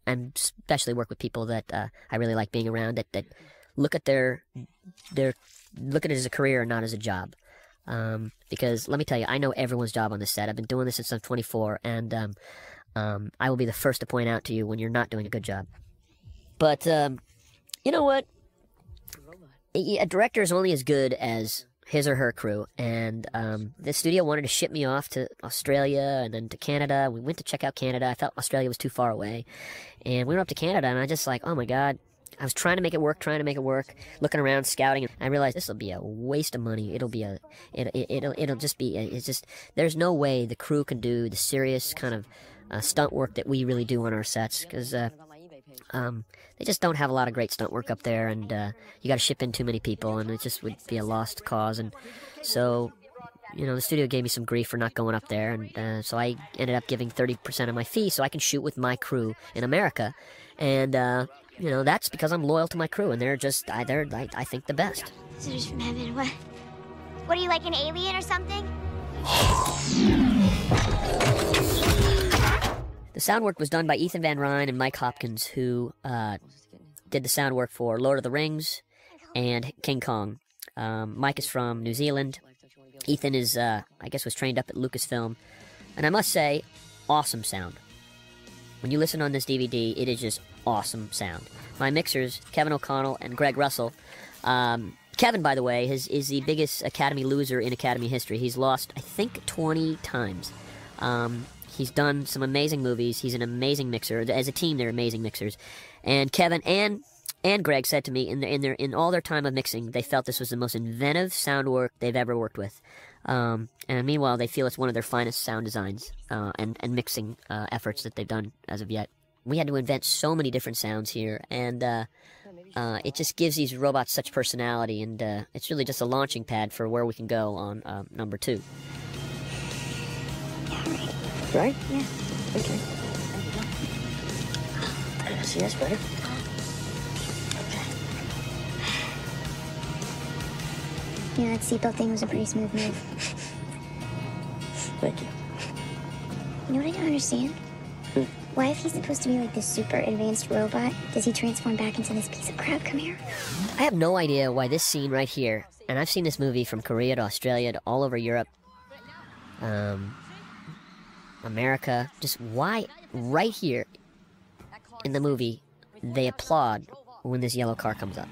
and especially work with people that uh, I really like being around that, that look at their their look at it as a career and not as a job. Um, because let me tell you, I know everyone's job on the set. I've been doing this since I'm 24, and um, um, I will be the first to point out to you when you're not doing a good job. But um, you know what? A director is only as good as his or her crew. And um, the studio wanted to ship me off to Australia and then to Canada. We went to check out Canada. I felt Australia was too far away. And we went up to Canada, and I just like, oh my God. I was trying to make it work, trying to make it work, looking around, scouting, and I realized this will be a waste of money. It'll be a, it, it, it'll, it'll just be, it's just, there's no way the crew can do the serious kind of uh, stunt work that we really do on our sets, because, uh, um, they just don't have a lot of great stunt work up there, and uh, you got to ship in too many people, and it just would be a lost cause. And so, you know, the studio gave me some grief for not going up there, and uh, so I ended up giving 30% of my fee so I can shoot with my crew in America. And, uh, you know, that's because I'm loyal to my crew, and they're just, I, they're, I, I think, the best. Visitors from heaven, what? What are you, like an alien or something? The sound work was done by Ethan Van Ryn and Mike Hopkins, who uh, did the sound work for Lord of the Rings and King Kong. Um, Mike is from New Zealand. Ethan is, uh, I guess, was trained up at Lucasfilm. And I must say, awesome sound. When you listen on this DVD, it is just awesome sound. My mixers, Kevin O'Connell and Greg Russell. Um, Kevin, by the way, is, is the biggest Academy loser in Academy history. He's lost, I think, 20 times. Um, He's done some amazing movies. He's an amazing mixer. As a team, they're amazing mixers. And Kevin and and Greg said to me in, the, in their in all their time of mixing, they felt this was the most inventive sound work they've ever worked with. Um, and meanwhile, they feel it's one of their finest sound designs uh, and and mixing uh, efforts that they've done as of yet. We had to invent so many different sounds here, and uh, uh it just gives these robots such personality, and uh, it's really just a launching pad for where we can go on uh, number two. Right? Yeah. Okay. See, that's better. Okay. Yeah, that seatbelt thing was a pretty smooth move. Thank you. You know what I don't understand? Hmm. Why, if he's supposed to be like this super advanced robot, does he transform back into this piece of crap? Come here. I have no idea why this scene right here, and I've seen this movie from Korea to Australia to all over Europe. Um, America, just why right here in the movie they applaud when this yellow car comes up.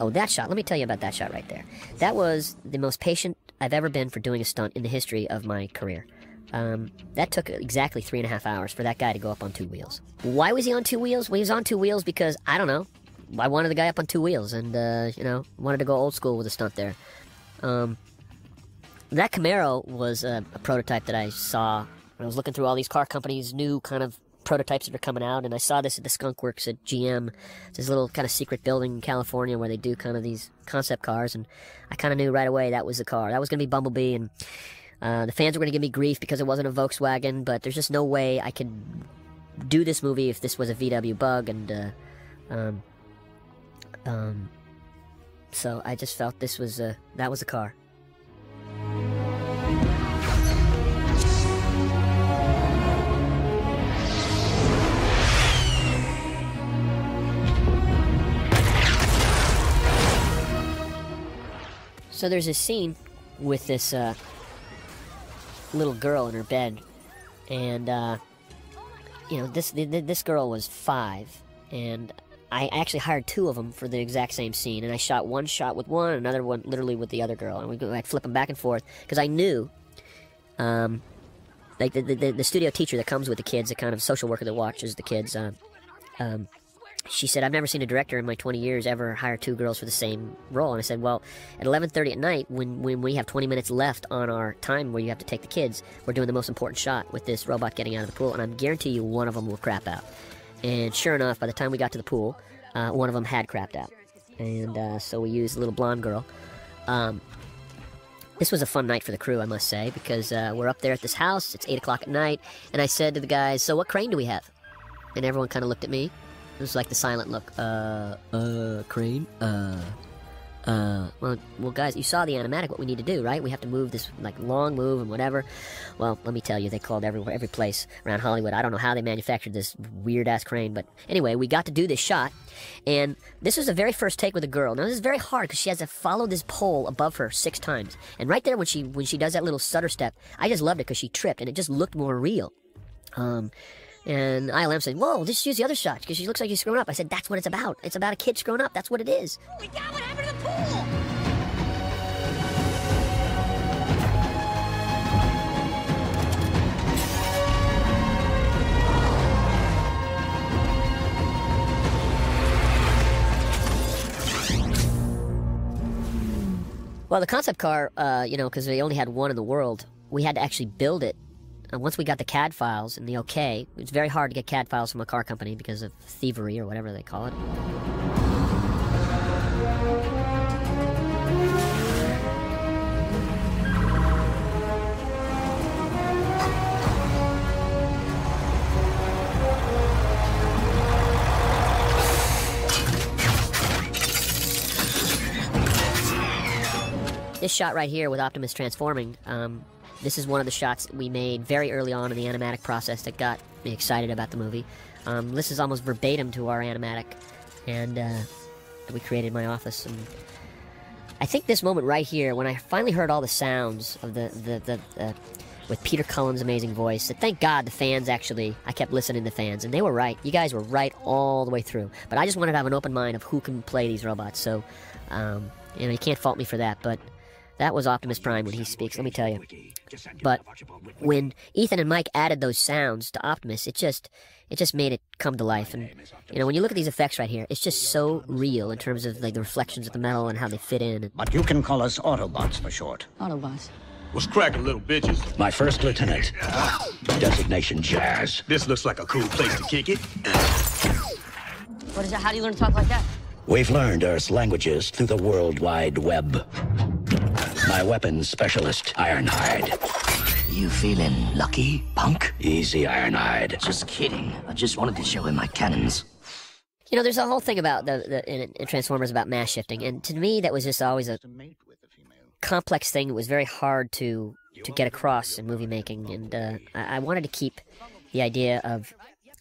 Oh, that shot. Let me tell you about that shot right there. That was the most patient I've ever been for doing a stunt in the history of my career. Um, that took exactly three and a half hours for that guy to go up on two wheels. Why was he on two wheels? Well, he was on two wheels because, I don't know, I wanted the guy up on two wheels and, uh, you know, wanted to go old school with a stunt there. Um, that Camaro was a, a prototype that I saw I was looking through all these car companies' new kind of prototypes that are coming out, and I saw this at the Skunk Works at GM. It's this little kind of secret building in California where they do kind of these concept cars, and I kind of knew right away that was the car. That was going to be Bumblebee, and uh, the fans were going to give me grief because it wasn't a Volkswagen, but there's just no way I could do this movie if this was a VW Bug, and uh, um, um, so I just felt this was a that was a car. So there's a scene with this uh, little girl in her bed, and uh, you know this this girl was five, and I actually hired two of them for the exact same scene, and I shot one shot with one, another one literally with the other girl, and we I'd flip them back and forth because I knew, um, like the, the the studio teacher that comes with the kids, the kind of social worker that watches the kids, uh, um, she said, I've never seen a director in my 20 years ever hire two girls for the same role. And I said, well, at 11.30 at night, when, when we have 20 minutes left on our time where you have to take the kids, we're doing the most important shot with this robot getting out of the pool. And I guarantee you one of them will crap out. And sure enough, by the time we got to the pool, uh, one of them had crapped out. And uh, so we used a little blonde girl. Um, this was a fun night for the crew, I must say, because uh, we're up there at this house. It's 8 o'clock at night. And I said to the guys, so what crane do we have? And everyone kind of looked at me. It was like the silent look. Uh, uh, crane? Uh, uh, well, well, guys, you saw the animatic. What we need to do, right? We have to move this like long move and whatever. Well, let me tell you, they called everywhere, every place around Hollywood. I don't know how they manufactured this weird ass crane, but anyway, we got to do this shot, and this was the very first take with a girl. Now this is very hard because she has to follow this pole above her six times, and right there when she when she does that little stutter step, I just loved it because she tripped and it just looked more real. Um, and ILM said, "Whoa, just use the other shot because she looks like she's screwing up." I said, "That's what it's about. It's about a kid screwing up. That's what it is." Holy cow, what happened to the pool? Well, the concept car, uh, you know, because they only had one in the world, we had to actually build it. And once we got the CAD files and the okay, it's very hard to get CAD files from a car company because of thievery or whatever they call it. This shot right here with Optimus transforming, um, this is one of the shots we made very early on in the animatic process that got me excited about the movie. Um, this is almost verbatim to our animatic, and uh, we created in my office. And I think this moment right here, when I finally heard all the sounds of the the the. Uh, with Peter Cullen's amazing voice. And thank God the fans actually, I kept listening to fans, and they were right. You guys were right all the way through. But I just wanted to have an open mind of who can play these robots. So, um, you know, you can't fault me for that. But that was Optimus Prime when he speaks, let me tell you. But when Ethan and Mike added those sounds to Optimus, it just it just made it come to life. And you know, when you look at these effects right here, it's just so real in terms of like the reflections of the metal and how they fit in. But you can call us Autobots for short. Autobots. What's cracking, little bitches? My first lieutenant. Designation Jazz. This looks like a cool place to kick it. What is that? How do you learn to talk like that? We've learned Earth's languages through the World Wide Web. My weapons specialist, Ironhide. You feeling lucky, punk? Easy, Ironhide. Just kidding. I just wanted to show him my cannons. You know, there's a whole thing about the, the in, in Transformers about mass shifting, and to me, that was just always a complex thing. It was very hard to to get across in movie making, and uh, I, I wanted to keep the idea of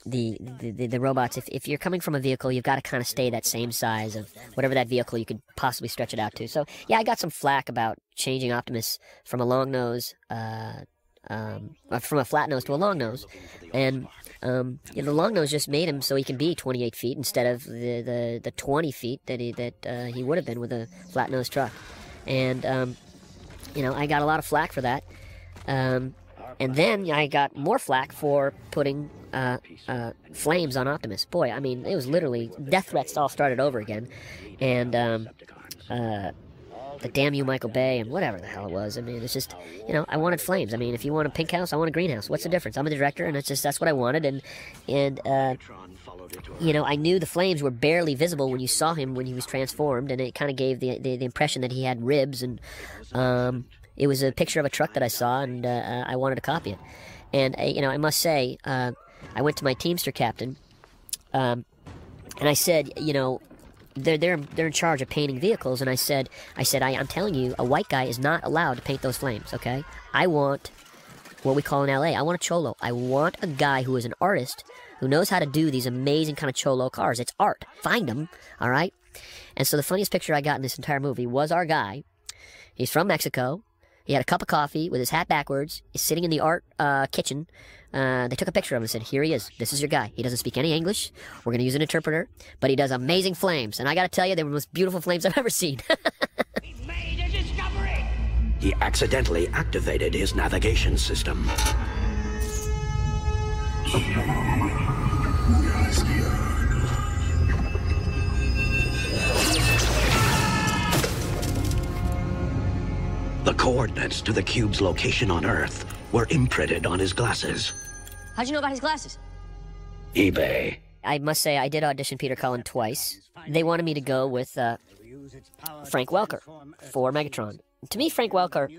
the the, the, robots. If, if you're coming from a vehicle, you've got to kind of stay that same size of whatever that vehicle you could possibly stretch it out to. So yeah, I got some flack about changing Optimus from a long nose, uh, um, uh, from a flat nose to a long nose, and um, know, the long nose just made him so he can be 28 feet instead of the the, the 20 feet that he that uh, he would have been with a flat nose truck, and um, you know I got a lot of flack for that. Um, and then I got more flack for putting uh, uh, flames on Optimus. Boy, I mean, it was literally death threats all started over again, and um, uh, the damn you, Michael Bay, and whatever the hell it was. I mean, it's just you know, I wanted flames. I mean, if you want a pink house, I want a greenhouse. What's the difference? I'm the director, and it's just that's what I wanted, and and. Uh, you know, I knew the flames were barely visible when you saw him when he was transformed, and it kind of gave the, the, the impression that he had ribs and um, it was a picture of a truck that I saw, and uh, I wanted to copy it. And uh, you know, I must say, uh, I went to my Teamster captain, um, and I said, you know, they're they're they're in charge of painting vehicles, and I said, I said, I, I'm telling you, a white guy is not allowed to paint those flames. Okay, I want what we call in LA. I want a cholo. I want a guy who is an artist who knows how to do these amazing kind of cholo cars. It's art. Find them, all right. And so the funniest picture I got in this entire movie was our guy. He's from Mexico. He had a cup of coffee with his hat backwards. He's sitting in the art uh, kitchen. Uh, they took a picture of him and said, Here he is. This is your guy. He doesn't speak any English. We're going to use an interpreter, but he does amazing flames. And I got to tell you, they were the most beautiful flames I've ever seen. He accidentally activated his navigation system. The coordinates to the cube's location on Earth were imprinted on his glasses. How'd you know about his glasses? eBay. I must say, I did audition Peter Cullen twice. They wanted me to go with uh, Frank Welker for Megatron. To me, Frank Welker,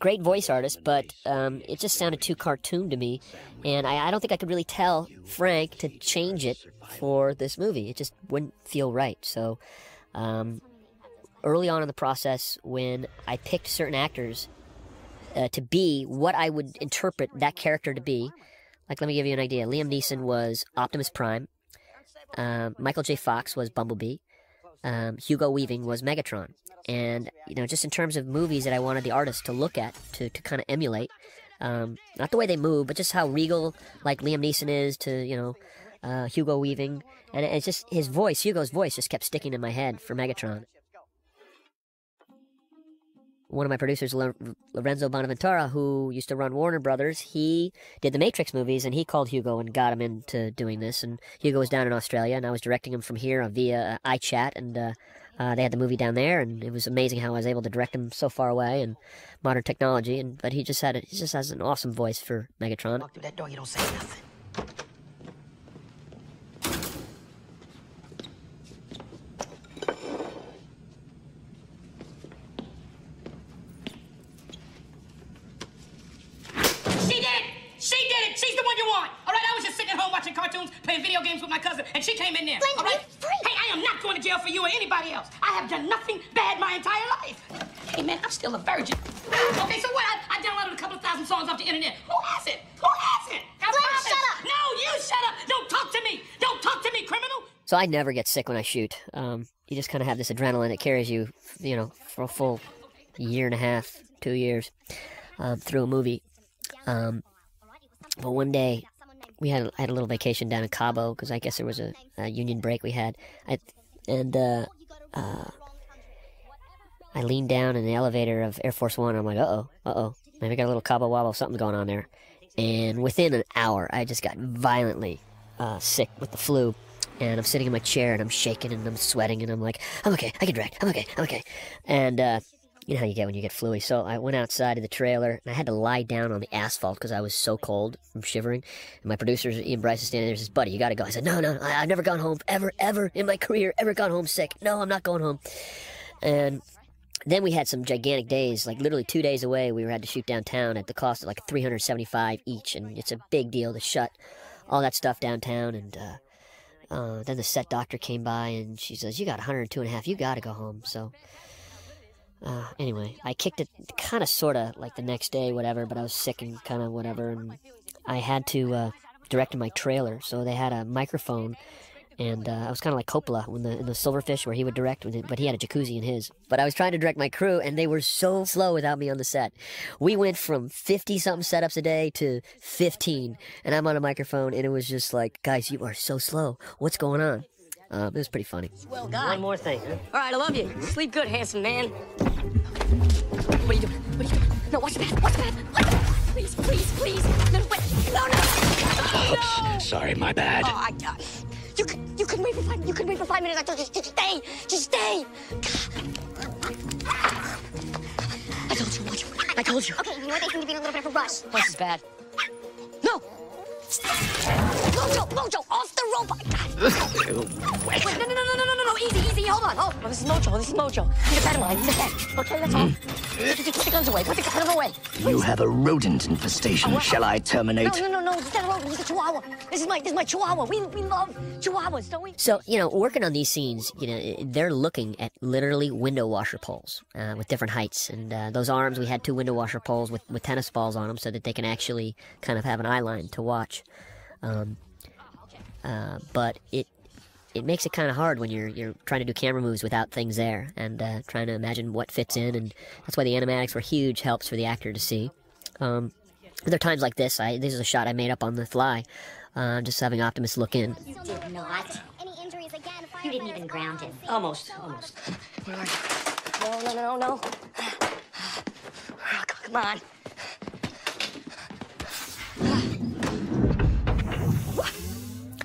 great voice artist, but um, it just sounded too cartoon to me, and I, I don't think I could really tell Frank to change it for this movie. It just wouldn't feel right. So, um, early on in the process when I picked certain actors uh, to be what I would interpret that character to be. Like, let me give you an idea. Liam Neeson was Optimus Prime. Um, Michael J. Fox was Bumblebee. Um, Hugo Weaving was Megatron. And, you know, just in terms of movies that I wanted the artist to look at, to, to kind of emulate, um, not the way they move, but just how regal, like Liam Neeson is to, you know, uh, Hugo Weaving. And it's just his voice, Hugo's voice, just kept sticking in my head for Megatron one of my producers, Lorenzo Bonaventura, who used to run Warner Brothers, he did the Matrix movies, and he called Hugo and got him into doing this. And Hugo was down in Australia, and I was directing him from here via uh, iChat, and uh, uh, they had the movie down there, and it was amazing how I was able to direct him so far away and modern technology. And but he just had a, he just has an awesome voice for Megatron. Walk through that door, you don't say nothing. Watching cartoons, playing video games with my cousin, and she came in there. all right? Hey, I am not going to jail for you or anybody else. I have done nothing bad my entire life. Hey, man, I'm still a virgin. Okay, so what? I, I downloaded a couple of thousand songs off the internet. Who has it? Who has it? I Glenn, shut up. No, you shut up. Don't talk to me. Don't talk to me, criminal. So I never get sick when I shoot. Um, you just kind of have this adrenaline that carries you, you know, for a full year and a half, two years um, through a movie. Um, but one day, we had I had a little vacation down in Cabo because I guess there was a, a, union break we had. I, and uh, uh, I leaned down in the elevator of Air Force One. I'm like, uh oh, uh oh, maybe got a little Cabo wobble, something going on there. And within an hour, I just got violently uh, sick with the flu. And I'm sitting in my chair and I'm shaking and I'm sweating and I'm like, I'm okay, I can direct, I'm okay, I'm okay. And uh, you know how you get when you get fluey. So I went outside of the trailer and I had to lie down on the asphalt because I was so cold from shivering. And my producer, Ian Bryce, is standing there and says, Buddy, you got to go. I said, No, no, I, have never gone home ever, ever in my career, ever gone home sick. No, I'm not going home. And then we had some gigantic days, like literally two days away. We had to shoot downtown at the cost of like 375 each. And it's a big deal to shut all that stuff downtown. And, uh, uh, then the set doctor came by and she says, You got 102 and a half. You got to go home. So uh, anyway, I kicked it kind of, sort of, like the next day, whatever, but I was sick and kind of whatever, and I had to uh, direct my trailer, so they had a microphone, and uh, I was kind of like Coppola in the, in the Silverfish, where he would direct, it, but he had a jacuzzi in his. But I was trying to direct my crew, and they were so slow without me on the set. We went from 50 something setups a day to 15, and I'm on a microphone, and it was just like, guys, you are so slow. What's going on? Uh, it was pretty funny. Well done. One more thing. Huh? All right, I love you. Sleep good, handsome man. What are you doing? What are you doing? No, watch the path. Watch the path. Watch the path. Please, please, please. No, wait. No, no. no. Sorry, my bad. Oh, I, uh, you can, you can wait for five. You can wait for five minutes. I told you, just stay. Just stay. I told you. Watch. I told you. Okay, you know what? They seem to be in a little bit of a rush. Rush is bad. No. Mojo, Mojo, off the rope! Wait, no, no, no, no, no, no, no, easy, easy, hold on, hold on. this is Mojo, this is Mojo. He's a better one, he's a head. Okay, that's all. Just put the guns away, put the guns away. Please. You have a rodent infestation. Oh, Shall I terminate? No, no, no, no, he's not a rodent, he's a chihuahua. This is my, this is my chihuahua. We, we love chihuahuas, don't we? So, you know, working on these scenes, you know, they're looking at literally window washer poles uh, with different heights. And uh, those arms, we had two window washer poles with, with tennis balls on them so that they can actually kind of have an eye line to watch. Um, uh, but it it makes it kind of hard when you're you're trying to do camera moves without things there and uh, trying to imagine what fits in, and that's why the animatics were huge helps for the actor to see. Um, there are times like this. I this is a shot I made up on the fly, uh, just having Optimus look in. You did not. Any injuries again? You didn't even ground him. Almost, almost. Where are you? No, no, no, no. Come on.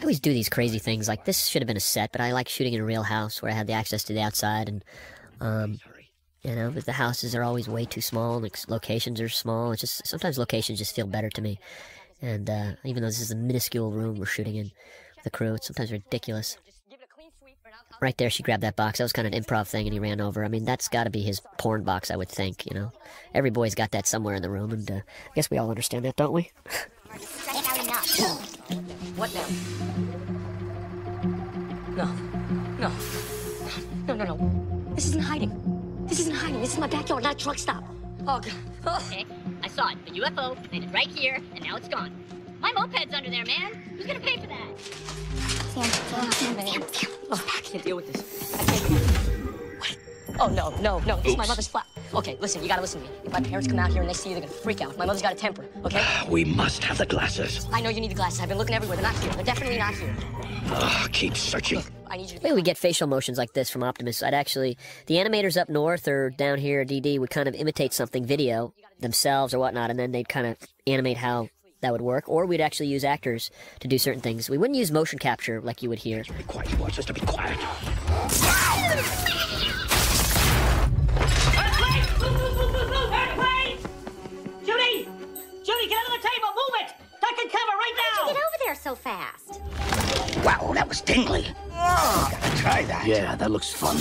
Always do these crazy things. Like this should have been a set, but I like shooting in a real house where I had the access to the outside, and um, you know, but the houses are always way too small, and locations are small. It's just sometimes locations just feel better to me, and uh, even though this is a minuscule room we're shooting in, the crew, it's sometimes ridiculous. Right there, she grabbed that box. That was kind of an improv thing, and he ran over. I mean, that's got to be his porn box, I would think. You know, every boy's got that somewhere in the room, and uh, I guess we all understand that, don't we? What now? No. No. No, no, no. This isn't hiding. This isn't hiding. This is my backyard, not a truck stop. Oh, God. Oh. Okay, I saw it. The UFO landed right here, and now it's gone. My moped's under there, man. Who's gonna pay for that? Sam, Sam, Sam, Sam, Sam. Oh, I can't deal with this. I can't. What? Oh, no, no, no. This is my mother's flat. Okay, listen, you gotta listen to me. If my parents come out here and they see you, they're gonna freak out. My mother's got a temper, okay? We must have the glasses. I know you need the glasses. I've been looking everywhere. They're not here. They're definitely not here. Ugh, keep searching. I need you to Maybe we get facial motions like this from Optimus. I'd actually, the animators up north or down here at DD would kind of imitate something video themselves or whatnot, and then they'd kind of animate how that would work. Or we'd actually use actors to do certain things. We wouldn't use motion capture like you would here. Be quiet, you boys, just to be quiet. Ah! Judy, get under the table! Move it! Duck and cover right now! How'd you get over there so fast? Wow, that was tingly. Oh, gotta try that. Yeah, that looks fun.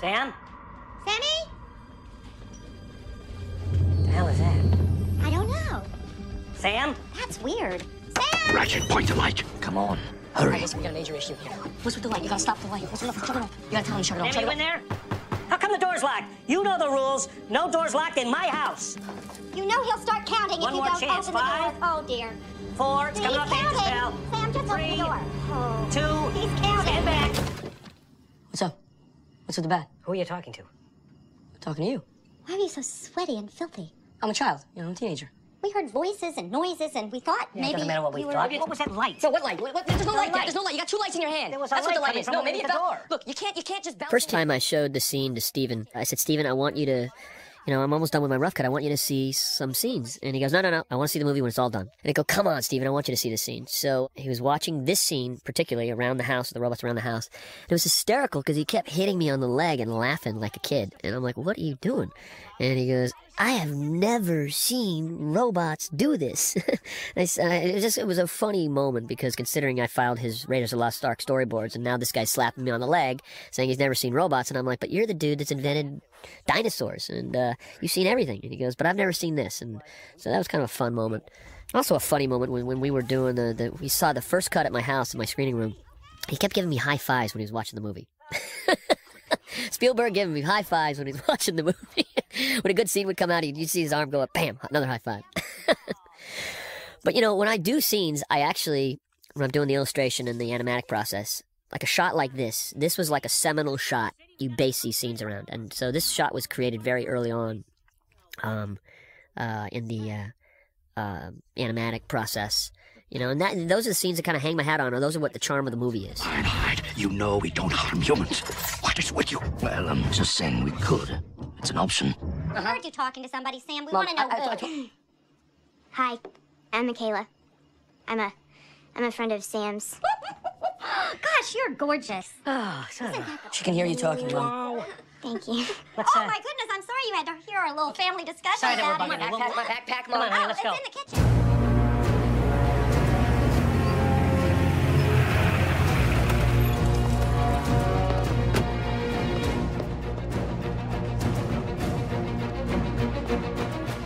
Sam? Sammy? The hell is that? I don't know. Sam? That's weird. Sam! Ratchet, point the light. Come on, All right, hurry. listen, we got a major issue here. What's with the light? You gotta stop the light. What's enough? Shut it off. You gotta tell him to shut it off. Sam, Shut you in there? How come the door's locked? You know the rules. No door's locked in my house. You know he'll start counting One if you don't chance. open Five. the door. Oh, dear. Four, it's He's coming off the counting. spell. Sam, just open Three, the door. Oh. two, He's counting. stand back. What's up? What's with the bat? Who are you talking to? I'm talking to you. Why are you so sweaty and filthy? I'm a child. You know, I'm a teenager. We heard voices and noises, and we thought Yeah, it maybe doesn't matter what we you were. What was that light? So what light? What, what, there's no No light. there. There's no light. You got two lights in your hand. There was a That's what the light is. No, maybe underneath the door. Look, you can't. You can't just bounce. First time I showed the scene to Steven, I said, Steven, I want you to, you know, I'm almost done with my rough cut. I want you to see some scenes. And he goes, no, no, no. I want to see the movie when it's all done. And I go, come on, Steven, I want you to see the scene. So he was watching this scene, particularly around the house, with the robots around the house. And it was hysterical because he kept hitting me on the leg and laughing like a kid. And I'm like, what are you doing? And he goes, I have never seen robots do this. Uh, it was just it was a funny moment because considering I filed his Raiders of the Lost Ark storyboards and now this guy's slapping me on the leg saying he's never seen robots and I'm like, but you're the dude that's invented dinosaurs and uh, you've seen everything. And he goes, but I've never seen this. And so that was kind of a fun moment. Also a funny moment when, when we were doing the, the we saw the first cut at my house in my screening room. He kept giving me high fives when he was watching the movie. Spielberg giving me high fives when he's watching the movie. when a good scene would come out, you'd see his arm go up, bam, another high five. but you know, when I do scenes, I actually, when I'm doing the illustration and the animatic process, like a shot like this, this was like a seminal shot you base these scenes around. And so this shot was created very early on um, uh, in the uh, uh, animatic process. You know, and that those are the scenes that kind of hang my hat on, or those are what the charm of the movie is. Ironhide, you know we don't harm humans. What is with you? Well, I'm just saying we could. It's an option. I heard you talking to somebody, Sam. We want to know I- I- who. I- Hi, I'm Michaela. I'm a, I'm a friend of Sam's. Gosh, you're gorgeous. Oh, son of a... She can hear you talking, Mom. Thank you. What's oh that? my goodness, I'm sorry you had to hear our little family discussion Sorry that about we're it. bugging you. Backpack, my backpack, Come on, Mom. honey, Oh, let's it's go. in the kitchen.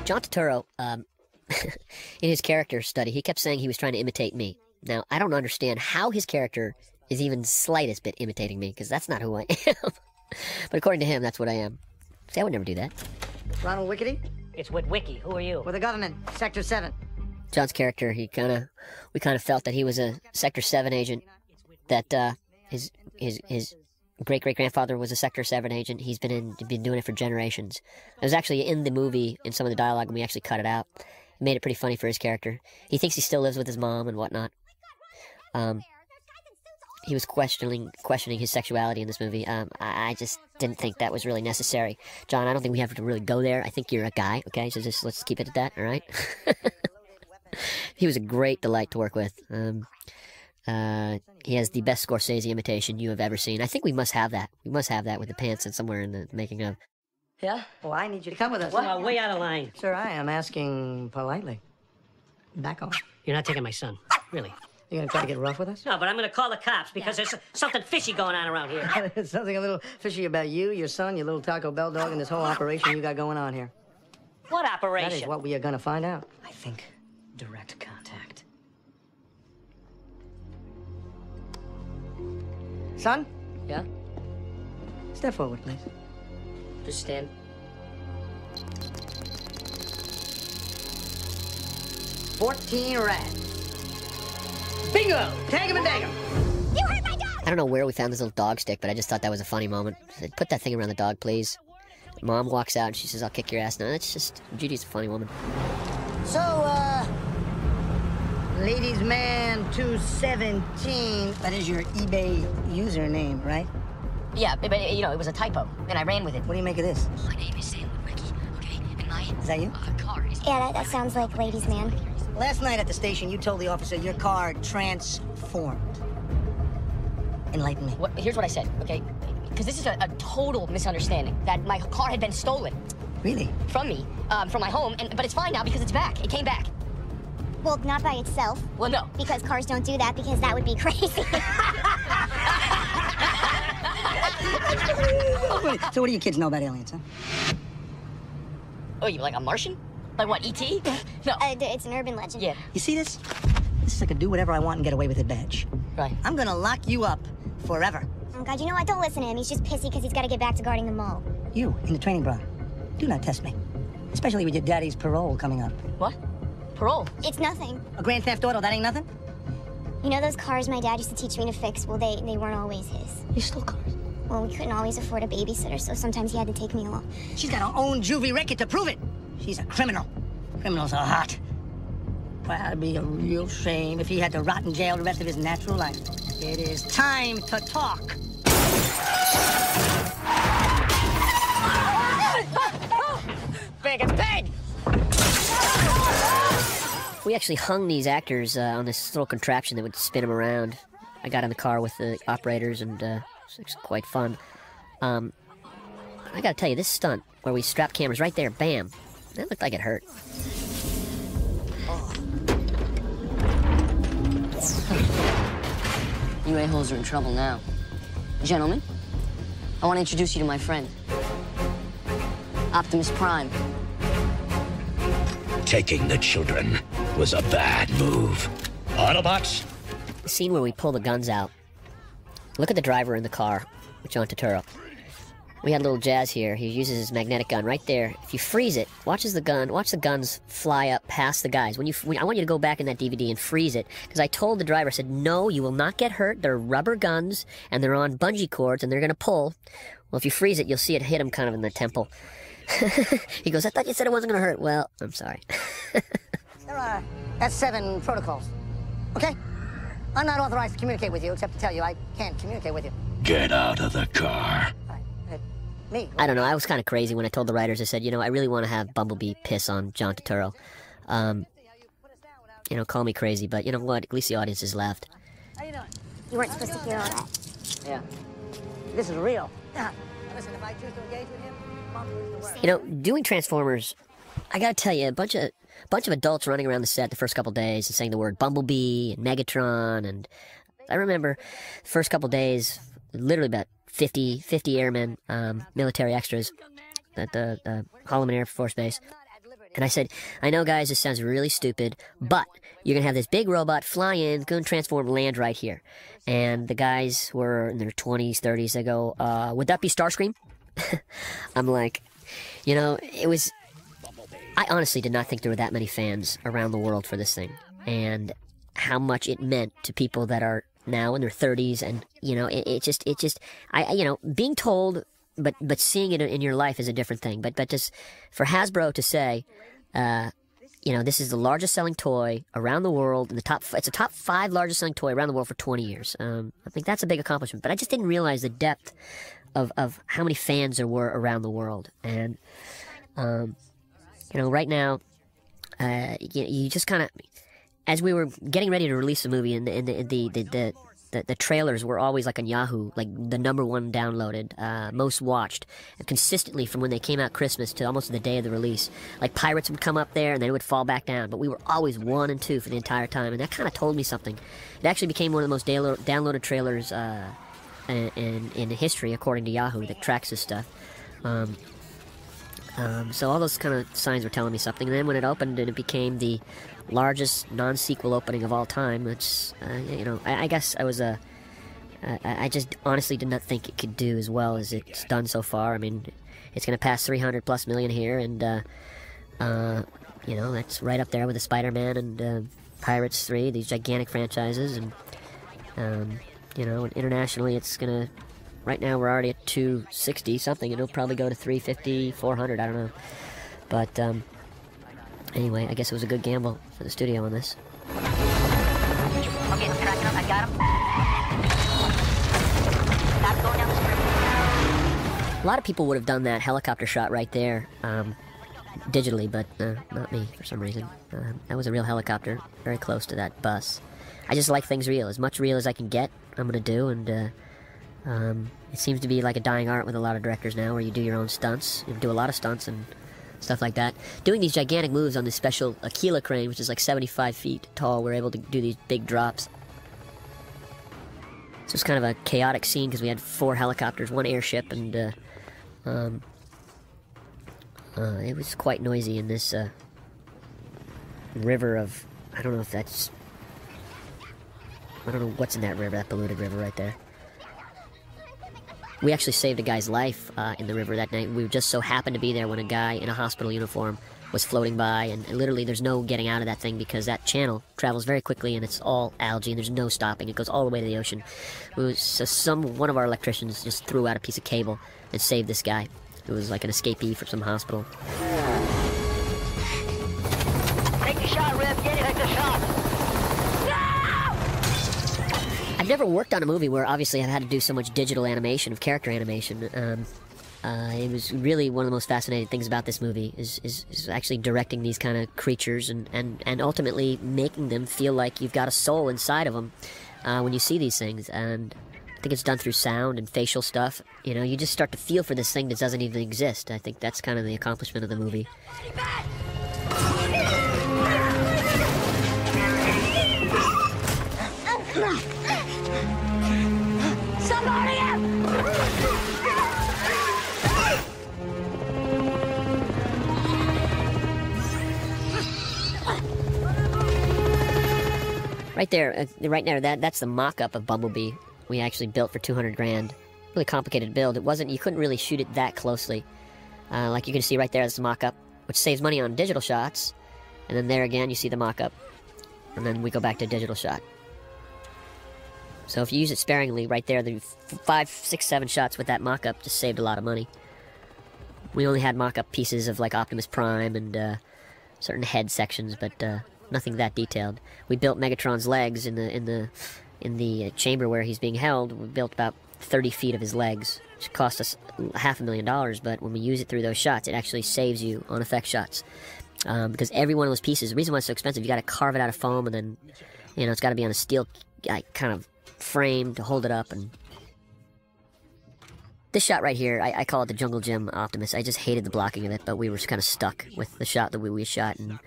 John Turturro, um, in his character study, he kept saying he was trying to imitate me. Now, I don't understand how his character is even slightest bit imitating me, because that's not who I am. but according to him, that's what I am. See, I would never do that. Ronald Wickety? It's Witwicky. Who are you? With the government, Sector 7. John's character, he kind of, we kind of felt that he was a Sector Seven agent. That uh, his his his great great grandfather was a Sector Seven agent. He's been in, been doing it for generations. It was actually in the movie in some of the dialogue, and we actually cut it out. It made it pretty funny for his character. He thinks he still lives with his mom and whatnot. Um, he was questioning questioning his sexuality in this movie. Um, I, I just didn't think that was really necessary. John, I don't think we have to really go there. I think you're a guy, okay? So just let's keep it at that, all right? he was a great delight to work with. Um, uh, he has the best Scorsese imitation you have ever seen. I think we must have that. We must have that with the pants and somewhere in the making of. Yeah? Well, I need you to come with us. Well, way out of line. Sir, I am asking politely. Back off. You're not taking my son. Really. You're gonna try to get rough with us? No, but I'm gonna call the cops because there's something fishy going on around here. There's something a little fishy about you, your son, your little Taco Bell dog, and this whole operation you got going on here. What That operation? is what we are gonna find out. I think direct contact. Son? Yeah? Step forward, please. Just stand. Fourteen rads. Bingo! Tag him and dang him. You hurt my dog! I don't know where we found this little dog stick, but I just thought that was a funny moment. I said, Put that thing around the dog, please. Mom walks out and she says, I'll kick your ass. No, that's just, Judy's a funny woman. So, uh, ladies man 217, that is your eBay username, right? Yeah, but, but, you know, it was a typo, and I ran with it. What do you make of this? My name is Sam Ricky, okay? And my Is that you? uh, car is... Yeah, that, that sounds like ladies' man. Last night at the station, you told the officer your car transformed. Enlighten me. What, here's what I said, okay? Because this is a, a total misunderstanding. That my car had been stolen Really? from me, um, from my home, and but it's fine now because it's back. It came back. Well, not by itself. Well, no. Because cars don't do that because that would be crazy. so what do you kids know about aliens, huh? Oh, you like a Martian? Like what, E.T.? No. Uh, it's an urban legend. Yeah, You see this? This is like a do whatever I want and get away with it badge. right. I'm gonna lock you up forever. Oh, God, you know what? Don't listen to him. He's just pissy because he's got to get back to guarding the mall. You, in the training bra. Do not test me. Especially with your daddy's parole coming up. What? Parole? It's nothing. A grand theft auto, that ain't nothing? You know those cars my dad used to teach me to fix? Well, they, they weren't always his. You stole cars? Well, we couldn't always afford a babysitter, so sometimes he had to take me along. She's got her own juvie record to prove it. She's a criminal. Criminals are hot. Well, it'd be a real shame if he had to rot in jail the rest of his natural life. It is time to talk. Big as pig! We actually hung these actors uh, on this little contraption that would spin them around. I got in the car with the operators, and uh, it was quite fun. Um, I gotta tell you, this stunt where we strapped cameras right there, bam, that looked like it hurt. You a-holes are in trouble now. Gentlemen, I want to introduce you to my friend. Optimus Prime. Taking the children was a bad move. Autobots, The scene where we pull the guns out. Look at the driver in the car John Turturro. We had a little Jazz here. He uses his magnetic gun right there. If you freeze it, watches the gun. Watch the guns fly up past the guys. When you, when, I want you to go back in that DVD and freeze it because I told the driver, I said, "No, you will not get hurt. They're rubber guns and they're on bungee cords and they're going to pull. Well, if you freeze it, you'll see it hit him kind of in the temple." he goes, "I thought you said it wasn't going to hurt." Well, I'm sorry. There are S7 protocols. Okay? I'm not authorized to communicate with you except to tell you I can't communicate with you. get out of the car. Me? I don't know. I was kind of crazy when I told the writers. I said, you know, I really want to have Bumblebee piss on John Turturro. Um, you know, call me crazy, but you know what? At least the audience is left. How you doing? You weren't supposed to hear all that. Yeah. This is real. Listen, if I choose to engage with him, You know, doing Transformers, I gotta tell you, a bunch of bunch of adults running around the set the first couple days and saying the word Bumblebee and Megatron, and I remember the first couple days, literally about 50, 50 airmen, um, military extras at the uh, Holloman Air Force Base. And I said, I know, guys, this sounds really stupid, but you're going to have this big robot fly in, go and transform, land right here. And the guys were in their 20s, 30s. They go, uh, would that be Starscream? I'm like, you know, it was. I honestly did not think there were that many fans around the world for this thing. And how much it meant to people that are now in their 30s and you know it, it just it just I you know being told but but seeing it in your life is a different thing but but just for Hasbro to say uh you know this is the largest selling toy around the world in the top it's a top 5 largest selling toy around the world for 20 years um I think that's a big accomplishment but I just didn't realize the depth of of how many fans there were around the world and um you know right now uh you, you just kind of as we were getting ready to release the movie, and the, and the, the, the, the, the, the trailers were always like on Yahoo, like the number one downloaded, uh, most watched, and consistently from when they came out Christmas to almost the day of the release. Like Pirates would come up there and then it would fall back down, but we were always one and two for the entire time, and that kind of told me something. It actually became one of the most download, downloaded trailers uh, in, in, history, according to Yahoo, that tracks this stuff. Um, um, so all those kind of signs were telling me something. And then when it opened and it became the largest non-sequel opening of all time, which uh, you know, I, I guess I was a I, I just honestly did not think it could do as well as it's done so far. I mean, it's going to pass 300 plus million here, and uh, uh, you know that's right up there with the Spider-Man and uh, Pirates 3, these gigantic franchises, and um, you know, internationally it's going to. Right now we're already at 260 something, and it'll probably go to 350, 400. I don't know, but um, anyway, I guess it was a good gamble for the studio on this. Okay. I got him. A lot of people would have done that helicopter shot right there um, digitally, but uh, not me for some reason. Uh, that was a real helicopter, very close to that bus. I just like things real. As much real as I can get, I'm to do, and uh, um, it seems to be like a dying art with a lot of directors now, where you do your own stunts. You do a lot of stunts and stuff like that. Doing these gigantic moves on this special Akela crane, which is like 75 feet tall, we're able to do these big drops. So it's kind of a chaotic scene because we had four helicopters, one airship, and uh, um, uh, it was quite noisy in this uh, river of. I don't know if that's. I don't know what's in that river, that polluted river right there. We actually saved a guy's life uh, in the river that night. We just so happened to be there when a guy in a hospital uniform was floating by, and, literally there's no getting out of that thing because that channel travels very quickly and it's all algae and there's no stopping. It goes all the way to the ocean. Was, so some one of our electricians just threw out a piece of cable and saved this guy. It was like an escapee from some hospital. Take the shot, Rip. Get it. Take the shot. I've never worked on a movie where obviously I've had to do so much digital animation of character animation. Um, uh, it was really one of the most fascinating things about this movie is, is, is actually directing these kind of creatures and, and, and ultimately making them feel like you've got a soul inside of them uh, when you see these things. And I think it's done through sound and facial stuff. You know, you just start to feel for this thing that doesn't even exist. I think that's kind of the accomplishment of the movie. Right there, uh, right there, that that's the mock-up of Bumblebee we actually built for 200 grand. Really complicated build. It wasn't, you couldn't really shoot it that closely. Uh, like you can see right there, that's the mock-up, which saves money on digital shots. And then there again, you see the mock-up. And then we go back to digital shot. So if you use it sparingly, right there, the five, six, seven shots with that mock-up just saved a lot of money. We only had mock-up pieces of like Optimus Prime and uh, certain head sections, but uh, nothing that detailed. We built Megatron's legs in the in the in the uh, chamber where he's being held. We built about 30 feet of his legs, which cost us half a million dollars. But when we use it through those shots, it actually saves you on effect shots. Um, because every one of those pieces, the reason why it's so expensive, you got to carve it out of foam, and then you know it's got to be on a steel like, kind of frame to hold it up. And this shot right here, I, I call it the Jungle Gym Optimus. I just hated the blocking of it, but we were kind of stuck with the shot that we, we shot, and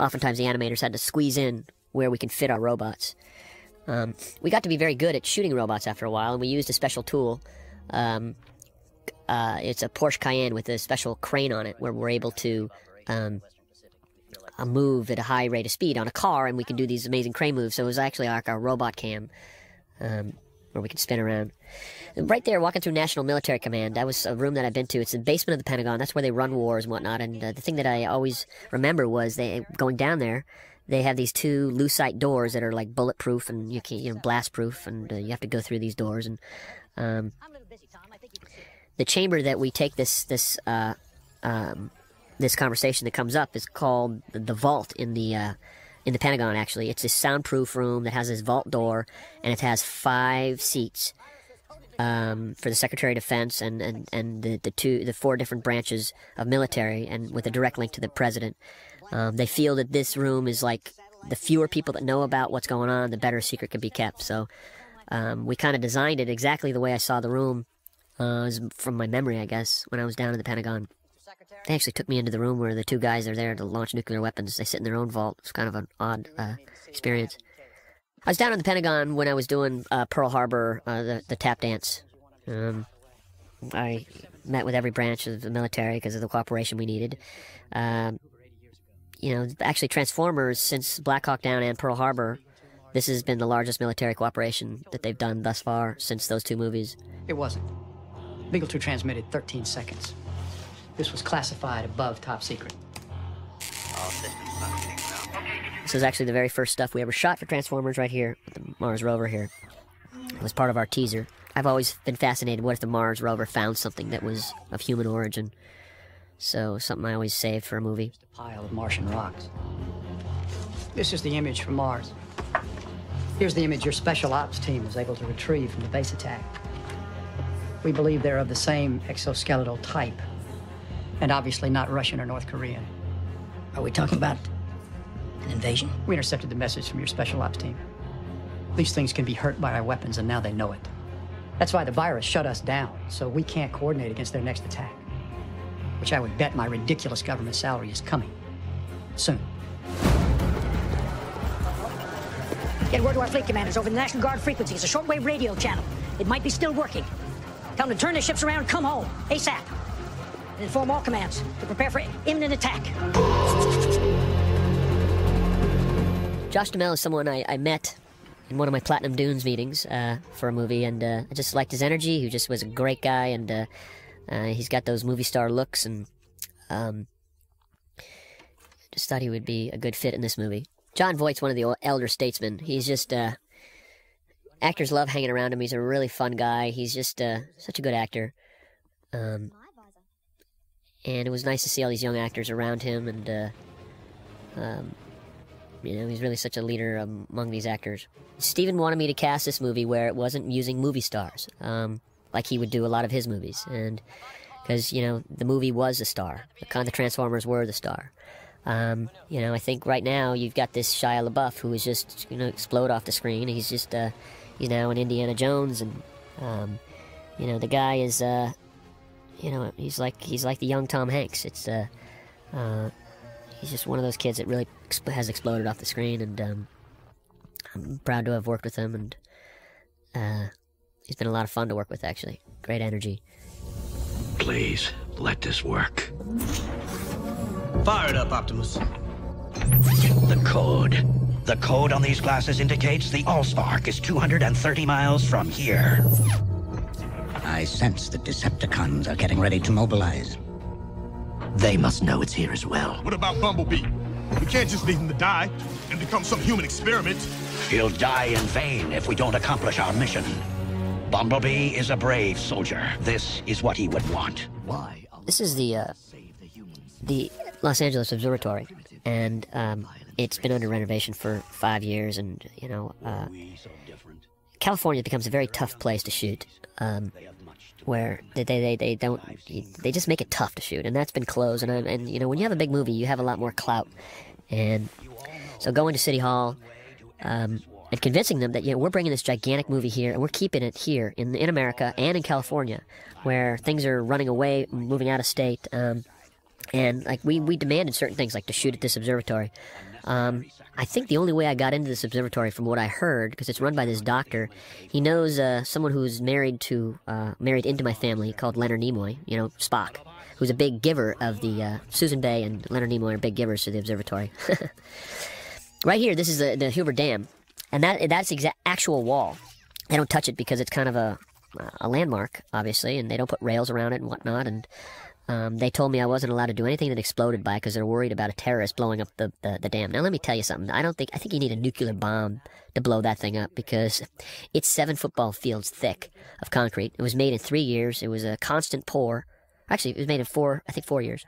oftentimes the animators had to squeeze in where we can fit our robots. Um, we got to be very good at shooting robots after a while, and we used a special tool. Um, uh, it's a Porsche Cayenne with a special crane on it, where we're able to um, uh, move at a high rate of speed on a car, and we can do these amazing crane moves. So it was actually like our robot cam, um, where we could spin around. Right there, walking through National Military Command, that was a room that I've been to. It's the basement of the Pentagon. That's where they run wars and whatnot. And uh, the thing that I always remember was they going down there. They have these two lucite doors that are like bulletproof and you can you know blast proof, and uh, you have to go through these doors. And um, the chamber that we take this this uh, um, this conversation that comes up is called the, vault in the uh, in the Pentagon. Actually, it's a soundproof room that has this vault door, and it has five seats um, for the Secretary of Defense and, and, and the, the two the four different branches of military, and with a direct link to the president. Um, they feel that this room is like the fewer people that know about what's going on, the better secret can be kept. So um, we kind of designed it exactly the way I saw the room, uh, from my memory, I guess, when I was down in the Pentagon. They actually took me into the room where the two guys are there to launch nuclear weapons. They sit in their own vault. It's kind of an odd uh, experience. I was down in the Pentagon when I was doing uh, Pearl Harbor, uh, the, the tap dance. Um, I met with every branch of the military because of the cooperation we needed. Um, you know, actually, Transformers, since Black Hawk Down and Pearl Harbor, This has been the largest military cooperation that they've done thus far since those two movies. It wasn't. Beagle 2 transmitted 13 seconds. This was classified above top secret. This is actually the very first stuff we ever shot for Transformers right here with the Mars rover here. It was part of our teaser. I've always been fascinated what if the Mars rover found something that was of human origin. So, something I always saved for a movie. A pile of Martian rocks. This is the image from Mars. Here's the image your special ops team was able to retrieve from the base attack. We believe they're of the same exoskeletal type, and obviously not Russian or North Korean. Are we talking about an invasion? We intercepted the message from your special ops team. These things can be hurt by our weapons, and now they know it. That's why the virus shut us down, so we can't coordinate against their next attack. Which I would bet my ridiculous government salary is coming. Soon. Get word to our fleet commanders over the National Guard frequency. It's a shortwave radio channel. It might be still working. Tell them to turn their ships around and come home, ASAP. And inform all commands to prepare for imminent attack. Josh Duhamel is someone I, I met in one of my Platinum Dunes meetings uh, for a movie, and uh, I just liked his energy. He just was a great guy, and uh, uh he's got those movie star looks, and um, just thought he would be a good fit in this movie. Jon Voight's one of the elder statesmen. He's just uh, actors love hanging around him. He's a really fun guy. He's just uh, such a good actor. Um, and it was nice to see all these young actors around him, and um, you know, he's really such a leader among these actors. Steven wanted me to cast this movie where it wasn't using movie stars, um, like he would do a lot of his movies, and because you know the movie was the star, the kind of Transformers were the star. Um, you know, I think right now you've got this Shia LaBeouf who is just you know explode off the screen. He's just uh, you know an Indiana Jones, and um, you know the guy is uh, you know he's like he's like the young Tom Hanks. It's uh, uh, he's just one of those kids that really exp- has exploded off the screen, and um, I'm proud to have worked with him, and uh, he's been a lot of fun to work with. Actually, great energy. Please let this work. Fire it up, Optimus. The code. The code on these glasses indicates the Allspark is 230 miles from here. I sense the Decepticons are getting ready to mobilize. They must know it's here as well. What about Bumblebee? We can't just leave him to die and become some human experiment. He'll die in vain if we don't accomplish our mission. Bumblebee is a brave soldier. This is what he would want. Why? This is the, uh, the Los Angeles Observatory, and um, it's been under renovation for five years, and you know, uh, California becomes a very tough place to shoot. Um, where they, they they don't they just make it tough to shoot, and that's been closed. And I, and you know, when you have a big movie, you have a lot more clout, and so going to City Hall. Um, and convincing them that you know we're bringing this gigantic movie here and we're keeping it here in in America and in California, where things are running away, moving out of state. Um, and like we, we demanded certain things like to shoot at this observatory um, i think the only way i got into this observatory from what i heard because it's run by this doctor he knows uh, someone who's married to uh, married into my family called leonard nimoy you know spock who's a big giver of the uh, susan bay and leonard nimoy are big givers to the observatory. Right here this is the, the hoover dam and that that's the actual wall. They don't touch it because it's kind of a a landmark obviously and they don't put rails around it and whatnot and um, they told me I wasn't allowed to do anything that exploded by because they're worried about a terrorist blowing up the, the, the, dam. Now, let me tell you something. I don't think, I think you need a nuclear bomb to blow that thing up because it's seven football fields thick of concrete. It was made in three years. It was a constant pour. Actually, it was made in four, I think four years.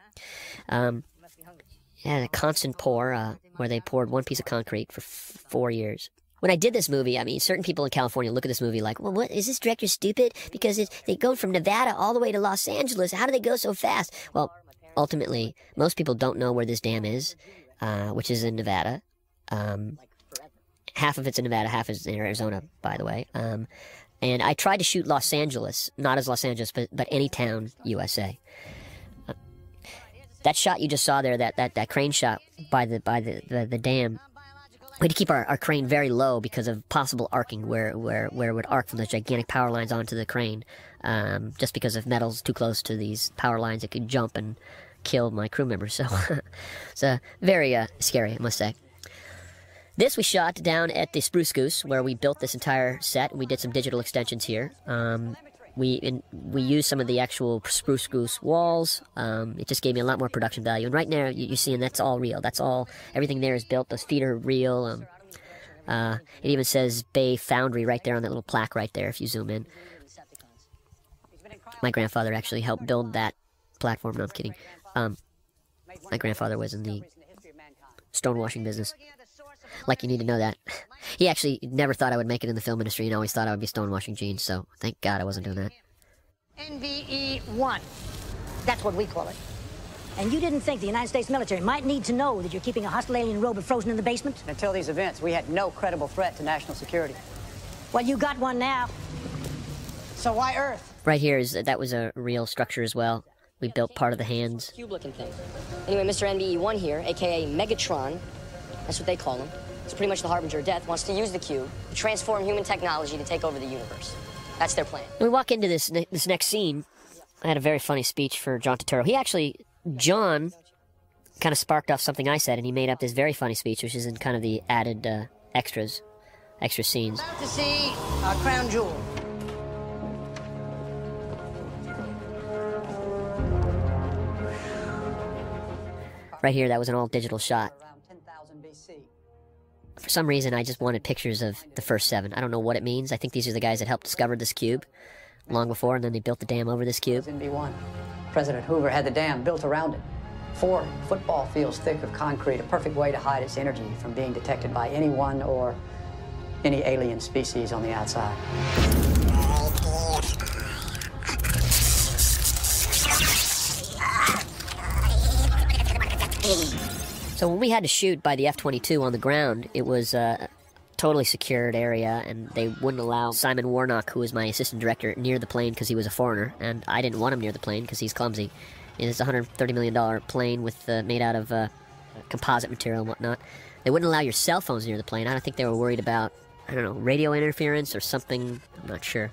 Um, it had a constant pour uh, where they poured one piece of concrete for four years when I did this movie, I mean, certain people in California look at this movie like, well, what is this director stupid? Because they go from Nevada all the way to Los Angeles. How do they go so fast? Well, ultimately, most people don't know where this dam is, uh, which is in Nevada. Um, half of it's in Nevada, half is in Arizona, by the way. Um, and I tried to shoot Los Angeles, not as Los Angeles, but, but any town, USA. Uh, that shot you just saw there, that, that, that crane shot by the by the, the, the dam, we had to keep our, our crane very low because of possible arcing where, where, where it would arc from those gigantic power lines onto the crane. Um, just because if metal's too close to these power lines, it could jump and kill my crew members. So it's uh, very uh, scary, I must say. This we shot down at the Spruce Goose, where we built this entire set. We did some digital extensions here. Um, we we used some of the actual Spruce Goose walls. Um, it just gave me a lot more production value. And right now, you, are seeing that's all real. That's all. Everything there is built. Those feet are real. Um, uh, it even says Bay Foundry right there on that little plaque right there. If you zoom in, my grandfather actually helped build that platform. No, I'm kidding. Um, my grandfather was in the stonewashing business. Like you need to know that. He actually never thought I would make it in the film industry and always thought I would be stonewashing jeans, so thank God I wasn't doing that. NVE 1. That's what we call it. And you didn't think the United States military might need to know that you're keeping a hostile alien robot frozen in the basement? Until these events, we had no credible threat to national security. Well, you got one now. So why Earth? Right here is that was a real structure as well. We built part of the hands. Cube-looking thing. Anyway, Mr. NVE-1 here, aka Megatron, that's what they call him. It's pretty much the harbinger of death. Wants to use the cube to transform human technology to take over the universe. That's their plan. we walk into this ne- this next scene, I had a very funny speech for John Turturro. He actually, John, kind of sparked off something I said, and he made up this very funny speech, which is in kind of the added uh, extras, extra scenes. About to see our crown jewel. Right here, that was an all digital shot. For some reason, I just wanted pictures of the first seven. I don't know what it means. I think these are the guys that helped discover this cube long before, and then they built the dam over this cube. NV1. President Hoover had the dam built around it. Four football fields thick of concrete, a perfect way to hide its energy from being detected by anyone or any alien species on the outside. So when we had to shoot by the F-22 on the ground, it was a totally secured area, and they wouldn't allow Simon Warnock, who was my assistant director, near the plane because he was a foreigner, and I didn't want him near the plane because he's clumsy. It's a $130 million plane with uh, made out of uh, composite material and whatnot. They wouldn't allow your cell phones near the plane. I don't think they were worried about, I don't know, radio interference or something. I'm not sure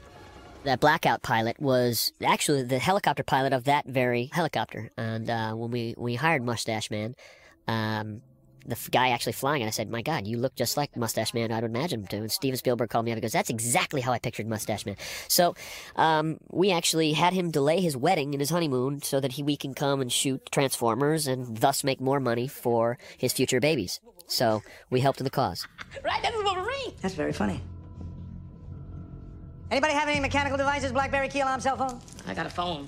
that blackout pilot was actually the helicopter pilot of that very helicopter. And uh, when we we hired Mustache Man, um, the f- guy actually flying it, I said, "My God, you look just like Mustache Man. I would imagine him to." And Steven Spielberg called me up and goes, "That's exactly how I pictured Mustache Man." So um, we actually had him delay his wedding and his honeymoon so that he we can come and shoot Transformers and thus make more money for his future babies. So we helped in the cause. Right, that's Wolverine. That's very funny. Anybody have any mechanical devices, BlackBerry key alarm cell phone? I got a phone.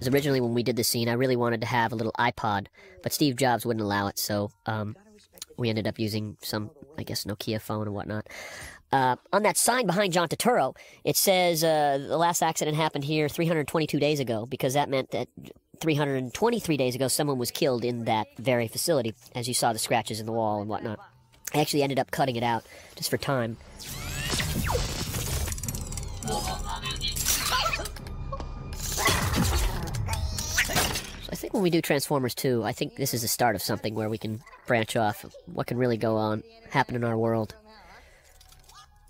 Because originally, when we did this scene, I really wanted to have a little iPod, but Steve Jobs wouldn't allow it, so um, we ended up using some, I guess, Nokia phone and whatnot. Uh, on that sign behind John Turturro, it says uh, the last accident happened here 322 days ago, because that meant that 323 days ago, someone was killed in that very facility, as you saw the scratches in the wall and whatnot. I actually ended up cutting it out just for time. Think when we do Transformers 2, I think this is the start of something where we can branch off what can really go on, happen in our world.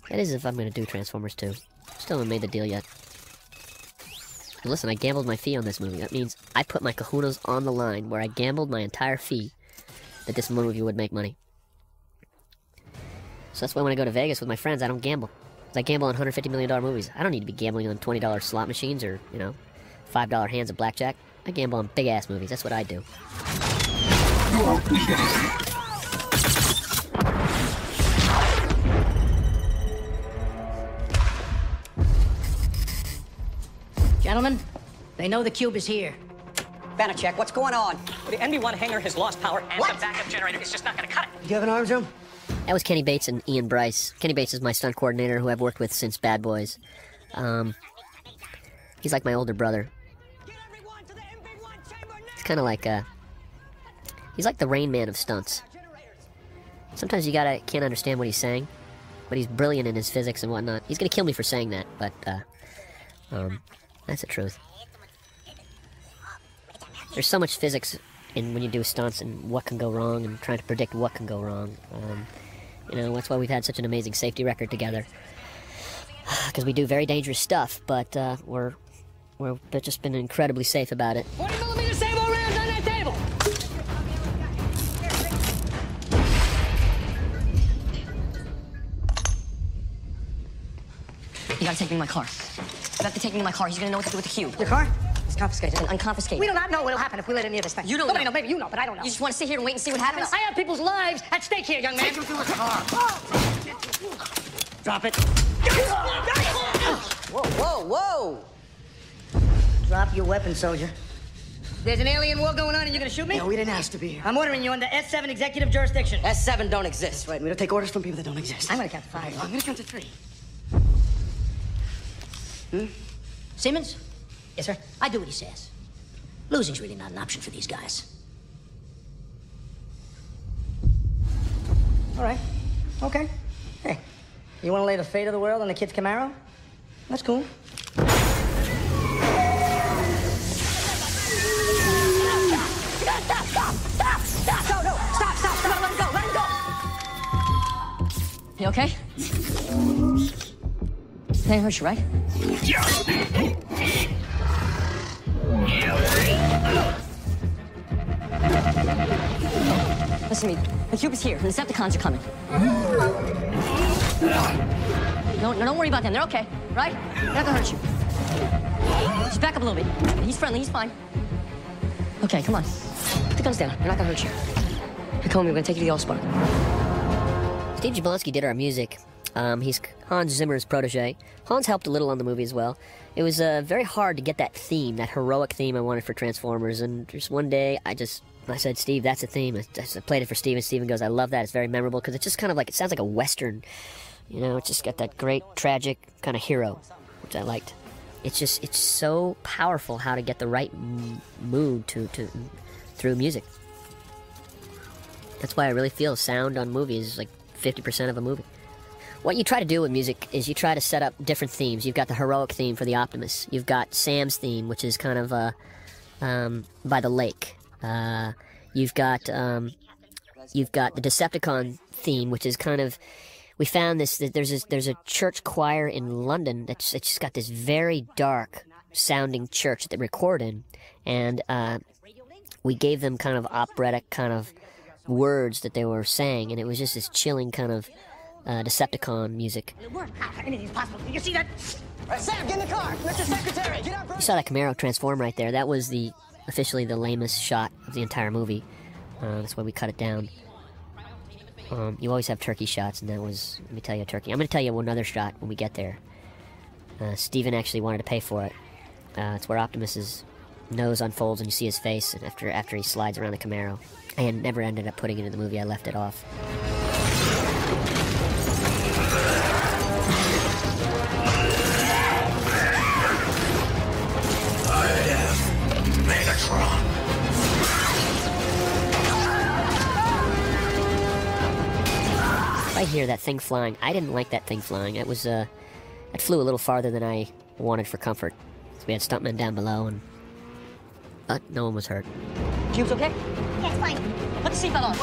That is if I'm going to do Transformers 2. Still haven't made the deal yet. listen, I gambled my fee on this movie. That means I put my kahunas on the line where I gambled my entire fee that this movie would make money. So that's why when I go to Vegas with my friends, I don't gamble. I gamble on $150 million movies. I don't need to be gambling on $20 slot machines or, you know, $5 hands of blackjack. I gamble on big ass movies. That's what I do. Gentlemen, they know the cube is here. Banachek, what's going on? The NV1 hangar has lost power and what? the backup generator is just not going to cut it. Do you have an arms room? That was Kenny Bates and Ian Bryce. Kenny Bates is my stunt coordinator who I've worked with since Bad Boys. Um, he's like my older brother. He's kind of like a. He's like the Rain Man of stunts. Sometimes you gotta can't understand what he's saying, but he's brilliant in his physics and whatnot. He's gonna kill me for saying that, but uh, um, that's the truth. There's so much physics in when you do stunts and what can go wrong and trying to predict what can go wrong. Um, you know, that's why we've had such an amazing safety record together. Because we do very dangerous stuff, but uh, we're we're just been incredibly safe about it. You gotta take me in my car. You have to take me in my car. He's gonna know what to do with the cube. Your car? It's confiscated. And unconfiscated. We do not know what'll happen if we let him near this thing. You don't Nobody know. know. Maybe you know, but I don't know. You just want to sit here and wait and see what happens? know. I have people's lives at stake here, young man. Take him to the car. Drop it. Whoa, whoa, whoa. Drop your weapon, soldier. There's an alien war going on and you're gonna shoot me? No, we didn't ask to be here. I'm ordering you under S7 executive jurisdiction. S7 don't exist. Right, we don't take orders from people that don't exist. I'm gonna count to five. I'm gonna count to three. Hmm? Simmons? Yes, sir? I do what he says. Losing's really not an option for these guys. All right. Okay. Hey, you want to lay the fate of the world on the kid's Camaro? That's cool. Stop, stop, stop, stop, stop! No, no, stop, stop, stop! Let him go, let him go! You okay? They hurt you, right? Listen to me. The cube is here. The Decepticons are coming. No, no, don't worry about them. They're okay, right? They're not gonna hurt you. Just back up a little bit. He's friendly. He's fine. Okay, come on. Put the guns down. They're not gonna hurt you. Hey, Comey, we're gonna take you to the Allspark. Steve Jablonsky did our music. Um, he's Hans Zimmer's protege. Hans helped a little on the movie as well. It was uh, very hard to get that theme, that heroic theme I wanted for Transformers. And just one day, I just I said, Steve, that's a theme. I, I played it for Steve, and Steven goes, I love that. It's very memorable because it's just kind of like it sounds like a western. You know, it's just got that great tragic kind of hero, which I liked. It's just it's so powerful how to get the right mood to to through music. That's why I really feel sound on movies is like 50% of a movie. What you try to do with music is you try to set up different themes. You've got the heroic theme for the Optimus. You've got Sam's theme, which is kind of uh, um, by the lake. Uh, you've got um, you've got the Decepticon theme, which is kind of we found this. There's this, there's a church choir in London that's it's just got this very dark sounding church that they record in, and uh, we gave them kind of operatic kind of words that they were saying, and it was just this chilling kind of uh, Decepticon music. Anything's possible. You see that? Sam, get in the car. Mr. Secretary, get out. You saw that Camaro transform right there. That was the officially the lamest shot of the entire movie. Uh, that's why we cut it down. Um, you always have turkey shots, and that was let me tell you a turkey. I'm going to tell you one other shot when we get there. Uh, Steven actually wanted to pay for it. Uh, it's where Optimus's nose unfolds and you see his face, and after after he slides around the Camaro. I had never ended up putting it in the movie. I left it off. I hear that thing flying. I didn't like that thing flying. It was uh, it flew a little farther than I wanted for comfort. So we had stuntmen down below, and but no one was hurt. Cube's okay? Yeah, it's fine. Put the seatbelt on.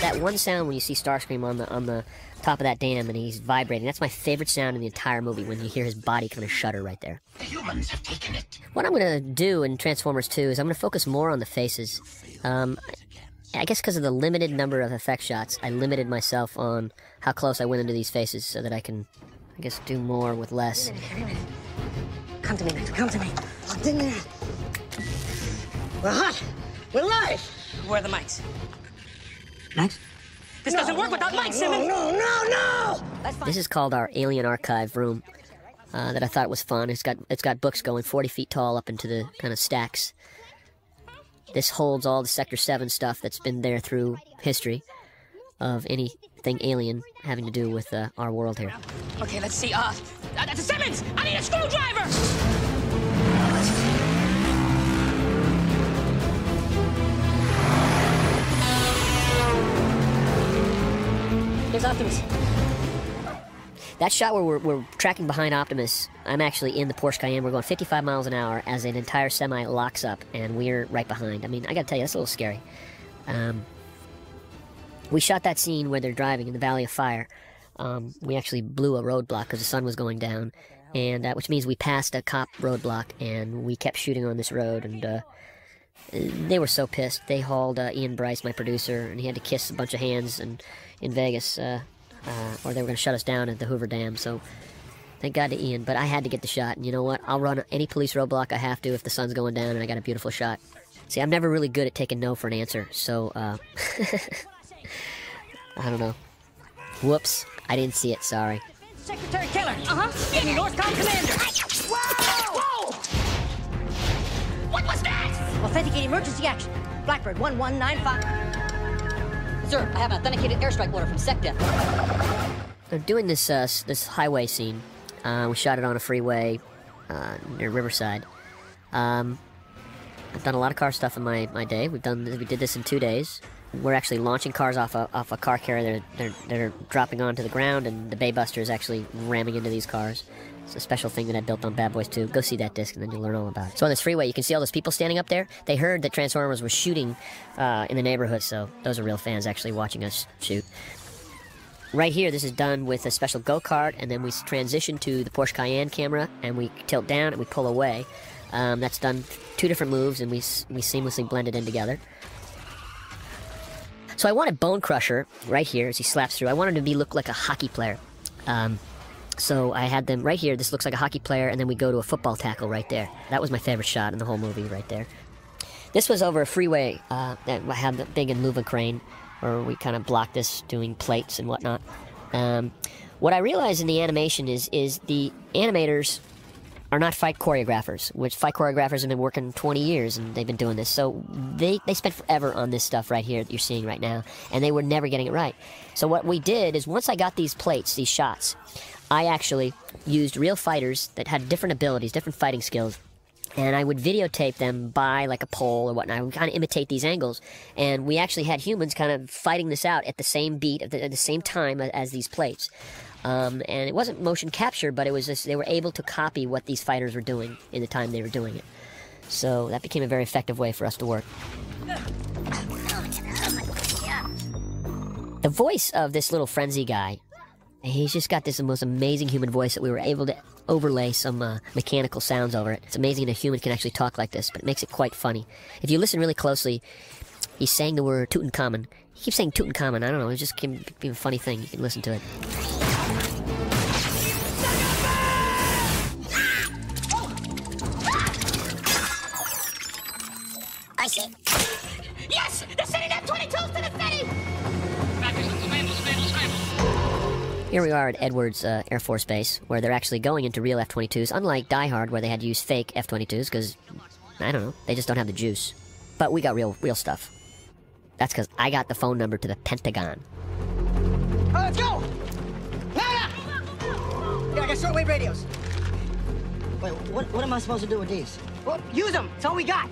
That one sound when you see Starscream on the on the top of that dam and he's vibrating. That's my favorite sound in the entire movie when you hear his body kind of shudder right there. The humans have taken it. What I'm gonna do in Transformers 2 is I'm gonna focus more on the faces. Um, I guess because of the limited number of effect shots, I limited myself on how close I went into these faces so that I can, I guess, do more with less. Come to me, Max. Come to me. Locked in there. We're hot. We're live. Where are the mics? Max? This doesn't work without Mike Simmons. No, no, no. That's fine. This is called our Alien Archive room. Uh, that I thought was fun. It's got it's got books going 40 feet tall up into the kind of stacks. This holds all the Sector 7 stuff that's been there through history of anything alien having to do with uh, our world here. Okay, let's see. Uh, uh, Simmons, I need a screwdriver. Optimus. That shot where we're, we're tracking behind Optimus, I'm actually in the Porsche Cayenne. We're going 55 miles an hour as an entire semi locks up, and we're right behind. I mean, I gotta tell you, that's a little scary. Um, we shot that scene where they're driving in the Valley of Fire. Um, we actually blew a roadblock because the sun was going down, and uh, which means we passed a cop roadblock, and we kept shooting on this road, and uh, they were so pissed. They hauled uh, Ian Bryce, my producer, and he had to kiss a bunch of hands and in Vegas, uh, uh, or they were going to shut us down at the Hoover Dam. So thank God to Ian. But I had to get the shot, and you know what? I'll run any police roadblock I have to if the sun's going down and I got a beautiful shot. See, I'm never really good at taking no for an answer, so uh, I don't know. Whoops, I didn't see it. Sorry. Secretary Keller. Uh huh. And Northcom Commander. Whoa! Authenticating emergency action. Blackbird 1195. Sir, I have an authenticated airstrike order from SecDef. They're doing this uh, this highway scene. Uh, we shot it on a freeway uh, near Riverside. Um, I've done a lot of car stuff in my, my day. We've done we did this in two days. We're actually launching cars off a off a car carrier. They're they're, they're dropping onto the ground, and the Baybuster is actually ramming into these cars. It's a special thing that I built on Bad Boys 2. Go see that disc, and then you'll learn all about it. So on this freeway, you can see all those people standing up there. They heard that Transformers was shooting uh, in the neighborhood, so those are real fans actually watching us shoot. Right here, this is done with a special go kart, and then we transition to the Porsche Cayenne camera, and we tilt down and we pull away. Um, that's done two different moves, and we we seamlessly blend it in together. So I wanted Bonecrusher right here as he slaps through. I wanted him to be look like a hockey player. Um, so I had them right here. This looks like a hockey player, and then we go to a football tackle right there. That was my favorite shot in the whole movie, right there. This was over a freeway uh, that had the big and Luva crane, where we kind of blocked this doing plates and whatnot. Um, what I realized in the animation is is the animators are not fight choreographers, which fight choreographers have been working 20 years and they've been doing this. So they, they spent forever on this stuff right here that you're seeing right now, and they were never getting it right. So what we did is once I got these plates, these shots, I actually used real fighters that had different abilities, different fighting skills, and I would videotape them by like a pole or whatnot. I would kind of imitate these angles, and we actually had humans kind of fighting this out at the same beat, at the, at the same time as these plates. Um, and it wasn't motion capture, but it was just they were able to copy what these fighters were doing in the time they were doing it. So that became a very effective way for us to work. The voice of this little Frenzy guy, he's just got this most amazing human voice that we were able to overlay some uh, mechanical sounds over it. It's amazing that a human can actually talk like this, but it makes it quite funny. If you listen really closely, he's saying the word Tutankhamun. He keeps saying Tutankhamun. I don't know. It just can be a funny thing. You can listen to it. I see. Yes! They're sending F-22s to the city! Here we are at Edwards uh, Air Force Base, where they're actually going into real F 22s, unlike Die Hard, where they had to use fake F 22s, because, I don't know, they just don't have the juice. But we got real, real stuff. That's because I got the phone number to the Pentagon. Oh, let's go! Nada! Yeah, I got shortwave radios. Wait, what, what am I supposed to do with these? Well, use them. That's all we got.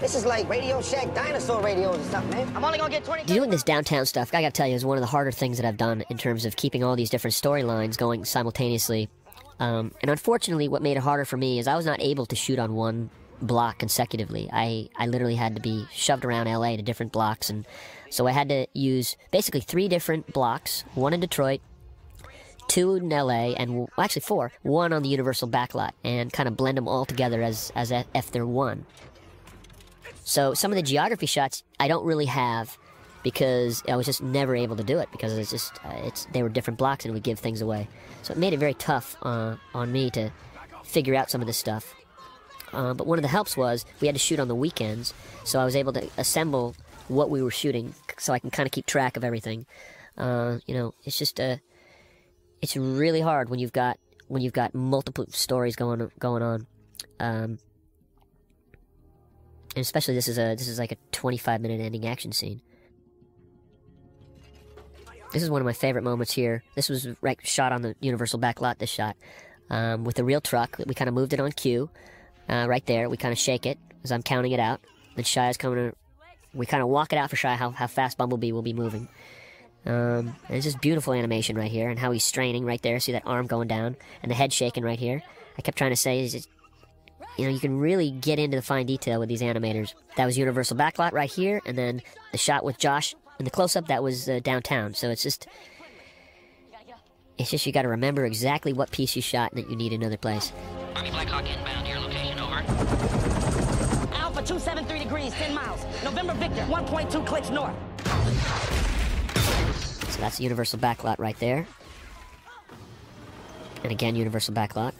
This is like Radio Shack dinosaur radios or something, man. I'm only gonna get 20. Doing this downtown stuff, I gotta tell you, is one of the harder things that I've done in terms of keeping all these different storylines going simultaneously. Um, and unfortunately, what made it harder for me is I was not able to shoot on one block consecutively. I, I literally had to be shoved around LA to different blocks, and so I had to use basically three different blocks one in Detroit, two in LA, and well, actually four, one on the Universal backlot, and kind of blend them all together as, as if they're one. So some of the geography shots I don't really have because I was just never able to do it because it's just uh, it's they were different blocks and would give things away. So it made it very tough uh, on me to figure out some of this stuff. Uh, but one of the helps was we had to shoot on the weekends, so I was able to assemble what we were shooting so I can kind of keep track of everything. Uh, you know, it's just uh, it's really hard when you've got when you've got multiple stories going going on. Um, and especially this is a this is like a 25 minute ending action scene. This is one of my favorite moments here. This was right shot on the Universal backlot. This shot um, with the real truck. We kind of moved it on cue, uh, right there. We kind of shake it as I'm counting it out. Then Shia's coming to. We kind of walk it out for Shia how, how fast Bumblebee will be moving. Um, and it's just beautiful animation right here, and how he's straining right there. See that arm going down, and the head shaking right here. I kept trying to say is just you know, you can really get into the fine detail with these animators. That was Universal Backlot right here, and then the shot with Josh in the close-up that was uh, downtown. So it's just, it's just you got to remember exactly what piece you shot and that you need another place. Army Blackhawk inbound, your location, over. Alpha Alpha 273 degrees, 10 miles. November Victor, 1.2 clicks north. So that's Universal backlot right there. And again, Universal backlot.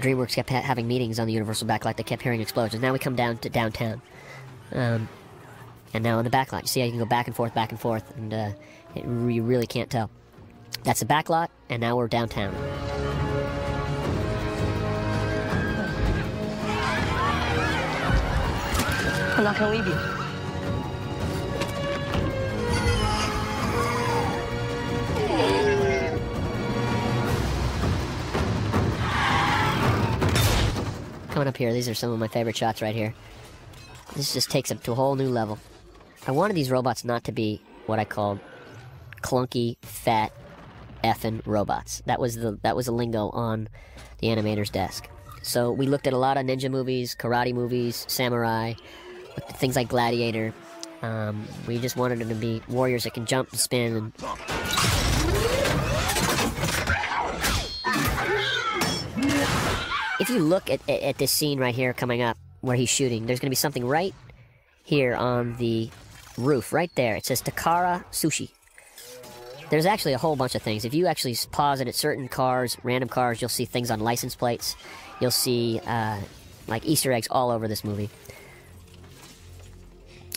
DreamWorks kept ha- having meetings on the Universal backlot. They kept hearing explosions. Now we come down to downtown. Um, and now on the backlot, you see how you can go back and forth, back and forth, and uh, it, you really can't tell. That's the backlot, and now we're downtown. I'm not gonna leave you. Coming up here, these are some of my favorite shots right here. This just takes it to a whole new level. I wanted these robots not to be what I called clunky, fat, effing robots. That was the that was the lingo on the animator's desk. So we looked at a lot of ninja movies, karate movies, samurai, things like Gladiator. Um, we just wanted them to be warriors that can jump and spin and if you look at, at, at this scene right here coming up where he's shooting, there's going to be something right here on the roof, right there. It says Takara Sushi. There's actually a whole bunch of things. If you actually pause it at certain cars, random cars, you'll see things on license plates. You'll see uh, like Easter eggs all over this movie.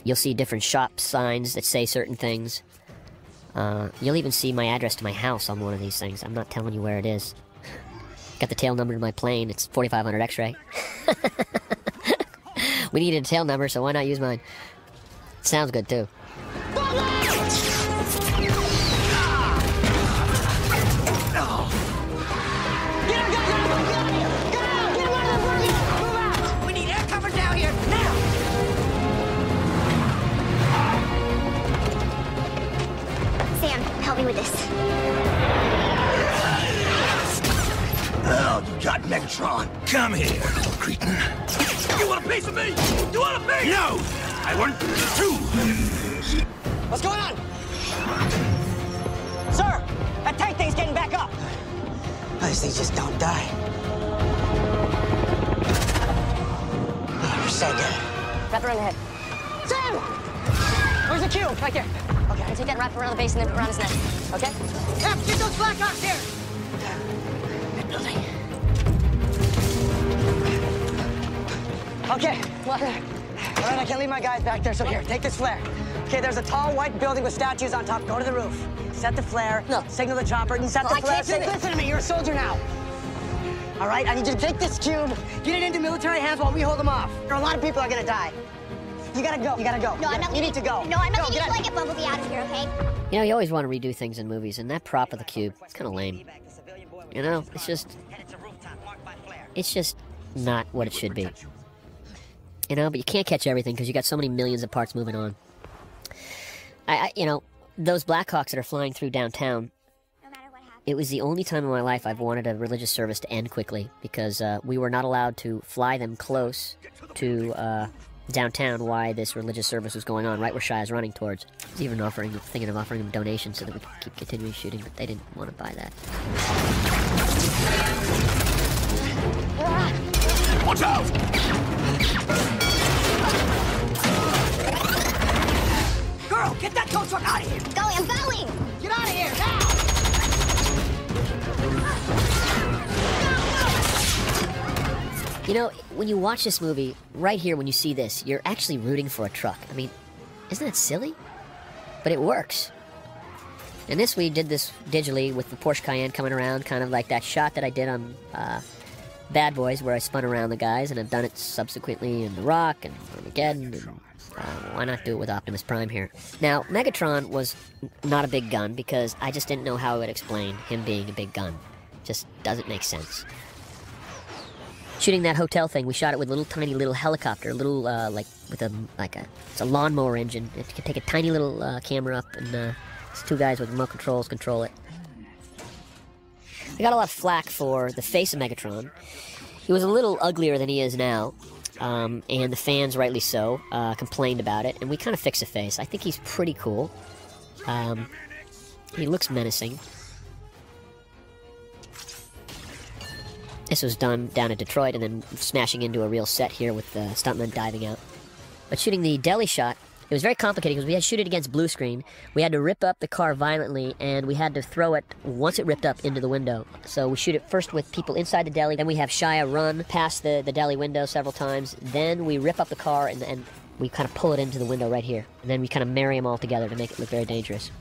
You'll see different shop signs that say certain things. Uh, you'll even see my address to my house on one of these things. I'm not telling you where it is. Got the tail number to my plane. It's 4500 X-ray. we needed a tail number, so why not use mine? sounds good too. We need air cover down here now. Sam, help me with this. Megatron. Come here, little cretin. You want a piece of me? You want a piece? No! I want two! What's going on? Sir, that tank thing's getting back up. These things just don't die. Oh, we're so good. Wrap around the head. Sam! Where's the cube? Right there. Okay, I take that wrap around the base and then around his neck. Okay? Yeah, get those black Blackhawks here. Okay. Uh, all right, I can't leave my guys back there, so here, take this flare. Okay, there's a tall white building with statues on top. Go to the roof. Set the flare. No. Signal the chopper and set No, the I flare. can't do Say, this. listen to me, you're a soldier now. All right, I need you to take this cube, get it into military hands while we hold them off. There are a lot of people are gonna die. You gotta go. You gotta go. No, I'm not You need to go. No, I'm not Go, leaving get until I get Bumblebee out of here, okay? You know, you always want to redo things in movies, and that prop of the cube, it's kind of lame. You know, it's just. It's just not what it should be. You know, but you can't catch everything because you got so many millions of parts moving on. I, I, you know, those Blackhawks that are flying through downtown. It was the only time in my life I've wanted a religious service to end quickly because uh, we were not allowed to fly them close to uh, downtown. Why this religious service was going on, right where Shia's running towards. I was even offering, thinking of offering them donations so that we could keep continuing shooting, but they didn't want to buy that. Watch out! Girl, get that tow truck out of here. Going, I'm going! Get out of here now. You know, when you watch this movie, right here, when you see this, you're actually rooting for a truck. I mean, isn't that silly? But it works. And this, we did this digitally with the Porsche Cayenne coming around, kind of like that shot that I did on uh, Bad Boys, where I spun around the guys, and I've done it subsequently in The Rock and Armageddon. And, uh, why not do it with Optimus Prime here? Now, Megatron was not a big gun because I just didn't know how I would explain him being a big gun. Just doesn't make sense shooting that hotel thing, we shot it with a little tiny little helicopter, a little uh, like with a like a it's a lawnmower engine. It can take a tiny little uh, camera up, and uh, these two guys with remote controls control it. I got a lot of flack for the face of Megatron. He was a little uglier than he is now, um, and the fans, rightly so, uh, complained about it. And we kind of fixed the face. I think he's pretty cool. Um, he looks menacing. This was done down in Detroit and then smashing into a real set here with the stuntman diving out. But shooting the deli shot, it was very complicated because we had to shoot it against blue screen. We had to rip up the car violently and we had to throw it once it ripped up into the window. So we shoot it first with people inside the deli, then we have Shia run past the, the deli window several times. Then we rip up the car and, and we kind of pull it into the window right here. And then we kind of marry them all together to make it look very dangerous.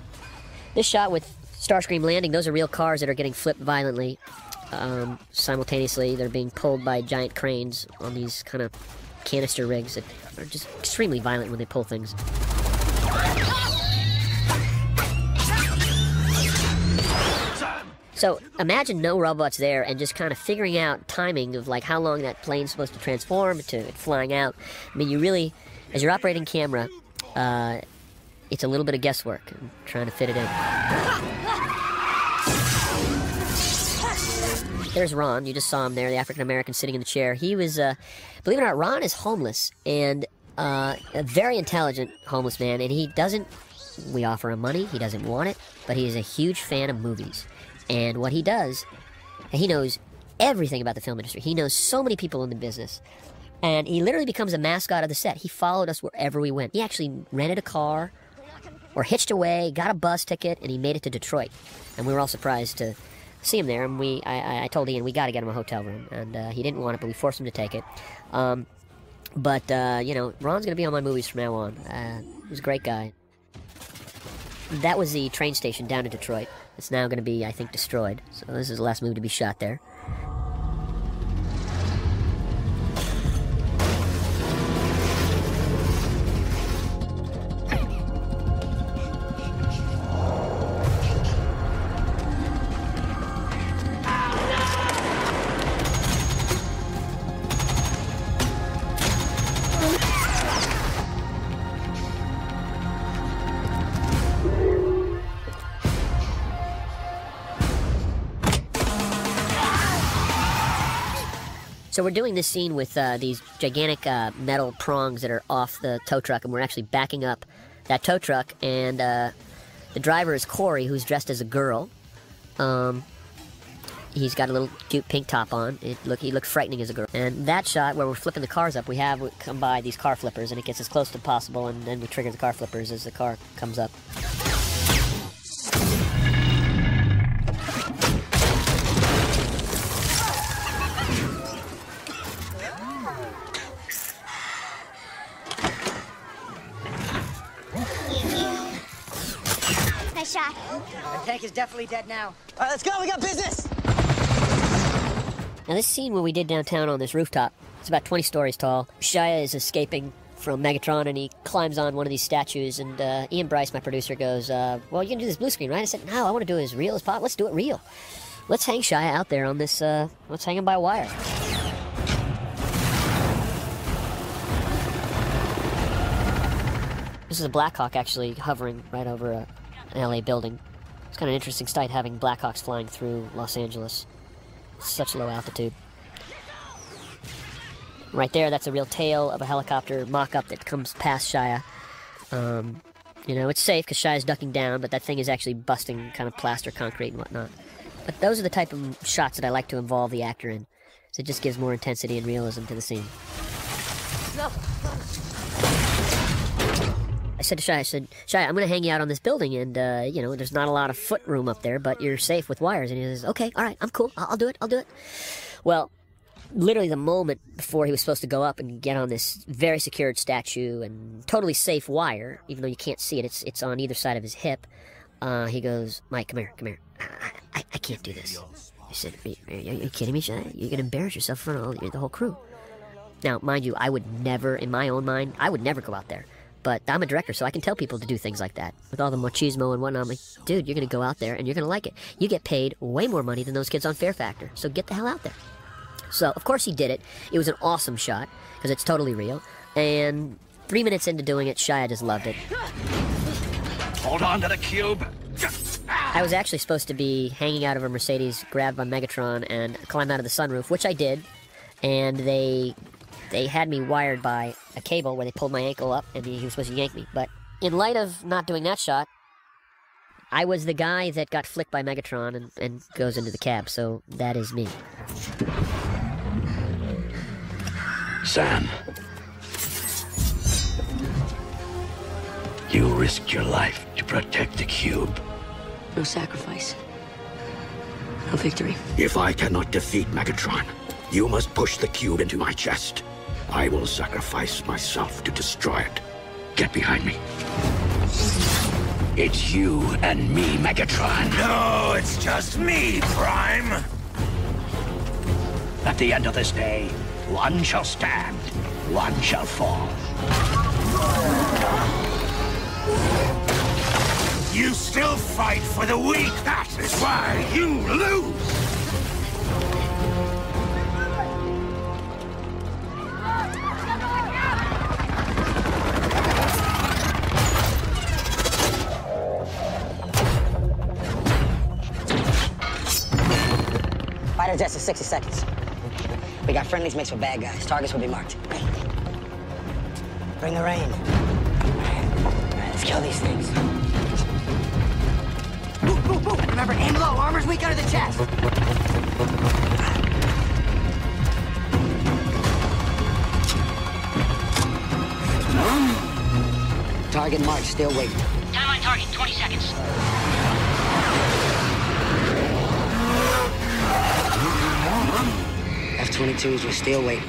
This shot with Starscream landing, those are real cars that are getting flipped violently um, simultaneously. They're being pulled by giant cranes on these kind of canister rigs that are just extremely violent when they pull things. So imagine no robots there and just kind of figuring out timing of like how long that plane's supposed to transform to flying out. I mean, you really, as you're operating camera, uh, it's a little bit of guesswork trying to fit it in. There's Ron. You just saw him there, the African American sitting in the chair. He was, uh, believe it or not, Ron is homeless and uh, a very intelligent homeless man, and he doesn't. We offer him money. He doesn't want it, but he is a huge fan of movies. And what he does, he knows everything about the film industry. He knows so many people in the business. And he literally becomes a mascot of the set. He followed us wherever we went. He actually rented a car or hitched away, got a bus ticket, and he made it to Detroit. And we were all surprised to see him there. And we, I, I told Ian we got to get him a hotel room, and uh, he didn't want it, but we forced him to take it. Um, but uh, you know, Ron's gonna be on my movies from now on. Uh, he's a great guy. That was the train station down in Detroit. It's now gonna be, I think, destroyed. So this is the last movie to be shot there. So we're doing this scene with uh, these gigantic uh, metal prongs that are off the tow truck, and we're actually backing up that tow truck. And uh, the driver is Corey, who's dressed as a girl. Um, he's got a little cute pink top on. It look he looked frightening as a girl. And that shot where we're flipping the cars up, we have come by these car flippers, and it gets as close as possible, and then we trigger the car flippers as the car comes up. Tank is definitely dead now. All right, let's go. We got business. Now, this scene where we did downtown on this rooftop, it's about 20 stories tall. Shia is escaping from Megatron and he climbs on one of these statues. And uh, Ian Bryce, my producer, goes, uh, Well, you can do this blue screen, right? I said, No, I want to do it as real as possible. Let's do it real. Let's hang Shia out there on this, uh, let's hang him by wire. This is a Blackhawk actually hovering right over a, an LA building. It's kind of an interesting sight having Blackhawks flying through Los Angeles. Such low altitude. Right there, that's a real tail of a helicopter mock-up that comes past Shia. Um, you know, it's safe because Shia's ducking down, but that thing is actually busting kind of plaster concrete and whatnot. But those are the type of shots that I like to involve the actor in. So it just gives more intensity and realism to the scene. I said to Shia, I said, Shia, I'm going to hang you out on this building, and, uh, you know, there's not a lot of foot room up there, but you're safe with wires. And he says, okay, all right, I'm cool. I'll, I'll do it. I'll do it. Well, literally the moment before he was supposed to go up and get on this very secured statue and totally safe wire, even though you can't see it, it's, it's on either side of his hip, uh, he goes, Mike, come here, come here. I, I, I can't do this. I said, are you, are you kidding me, Shia? You're going to embarrass yourself in front of all, the whole crew. Now, mind you, I would never, in my own mind, I would never go out there. But I'm a director, so I can tell people to do things like that. With all the machismo and whatnot, I'm like, dude, you're going to go out there and you're going to like it. You get paid way more money than those kids on Fear Factor, so get the hell out there. So, of course, he did it. It was an awesome shot, because it's totally real. And three minutes into doing it, Shia just loved it. Hold on to the cube. I was actually supposed to be hanging out of a Mercedes, grabbed by Megatron, and climb out of the sunroof, which I did. And they they had me wired by a cable where they pulled my ankle up and he was supposed to yank me. But in light of not doing that shot, I was the guy that got flicked by Megatron and, and goes into the cab, so that is me. Sam. You risked your life to protect the cube. No sacrifice. No victory. If I cannot defeat Megatron, you must push the cube into my chest. I will sacrifice myself to destroy it. Get behind me. It's you and me, Megatron. No, it's just me, Prime. At the end of this day, one shall stand, one shall fall. You still fight for the weak. That is why you lose. Fighter jets in 60 seconds. We got friendlies mixed with bad guys. Targets will be marked. Bring the rain. Let's kill these things. Move, move, move. Remember, aim low. Armor's weak under the chest. Target marked. Still waiting. Time on target, 20 seconds. F-22s are still waiting.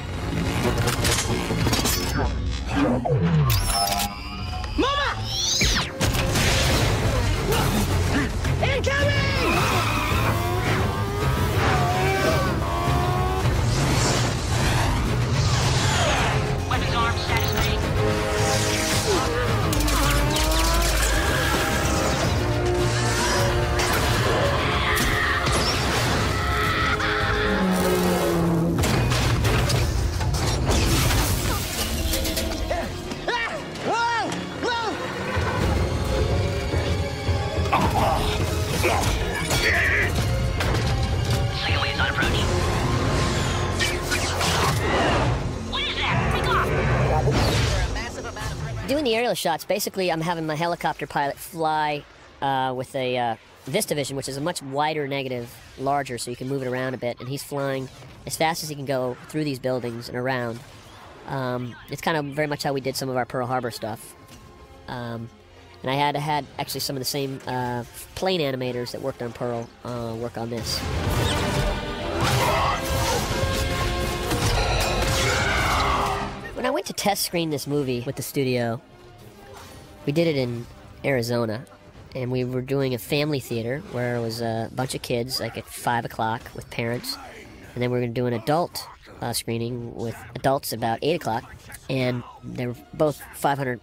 Mama! Weapons Doing the aerial shots, basically, I'm having my helicopter pilot fly uh, with a uh, VistaVision, which is a much wider negative, larger, so you can move it around a bit, and he's flying as fast as he can go through these buildings and around. Um, it's kind of very much how we did some of our Pearl Harbor stuff. Um, and I had had actually some of the same uh, plane animators that worked on Pearl uh, work on this. When I went to test screen this movie with the studio, we did it in Arizona, and we were doing a family theater where it was a bunch of kids, like at five o'clock with parents, and then we were going to do an adult uh, screening with adults about eight o'clock, and they were both 500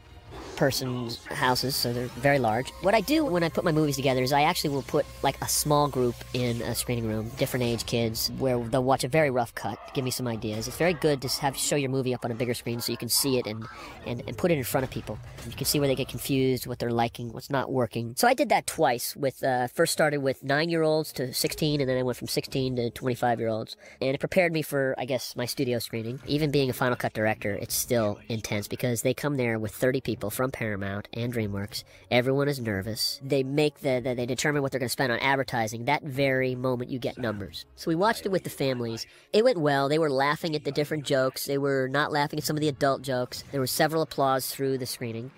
person houses, so they're very large. What I do when I put my movies together is I actually will put like a small group in a screening room, different age kids, where they'll watch a very rough cut, give me some ideas. It's very good to have show your movie up on a bigger screen so you can see it and, and, and put it in front of people. You can see where they get confused, what they're liking, what's not working. So I did that twice. With uh, first started with nine year olds to 16, and then I went from 16 to 25 year olds, and it prepared me for I guess my studio screening. Even being a Final Cut director, it's still intense because they come there with 30 people from Paramount and DreamWorks. Everyone is nervous. They make the, the they determine what they're going to spend on advertising. That very moment, you get numbers. So we watched it with the families. It went well. They were laughing at the different jokes. They were not laughing at some of the adult jokes. There was several applause through the screening.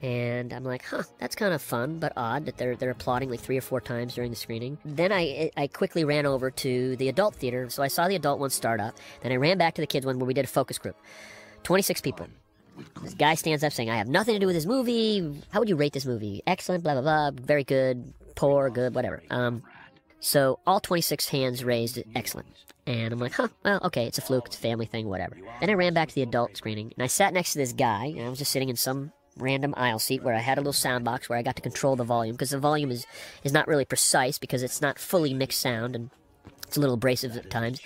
And I'm like, huh, that's kind of fun, but odd that they're they're applauding like three or four times during the screening. Then I I quickly ran over to the adult theater, so I saw the adult one start up. Then I ran back to the kids one where we did a focus group, 26 people. This guy stands up saying, "I have nothing to do with this movie. How would you rate this movie? Excellent, blah blah blah. Very good, poor, good, whatever." Um, so all 26 hands raised, excellent. And I'm like, huh, well, okay, it's a fluke, it's a family thing, whatever. Then I ran back to the adult screening, and I sat next to this guy, and I was just sitting in some random aisle seat where I had a little sound box where I got to control the volume, because the volume is, is not really precise because it's not fully mixed sound, and it's a little abrasive at times.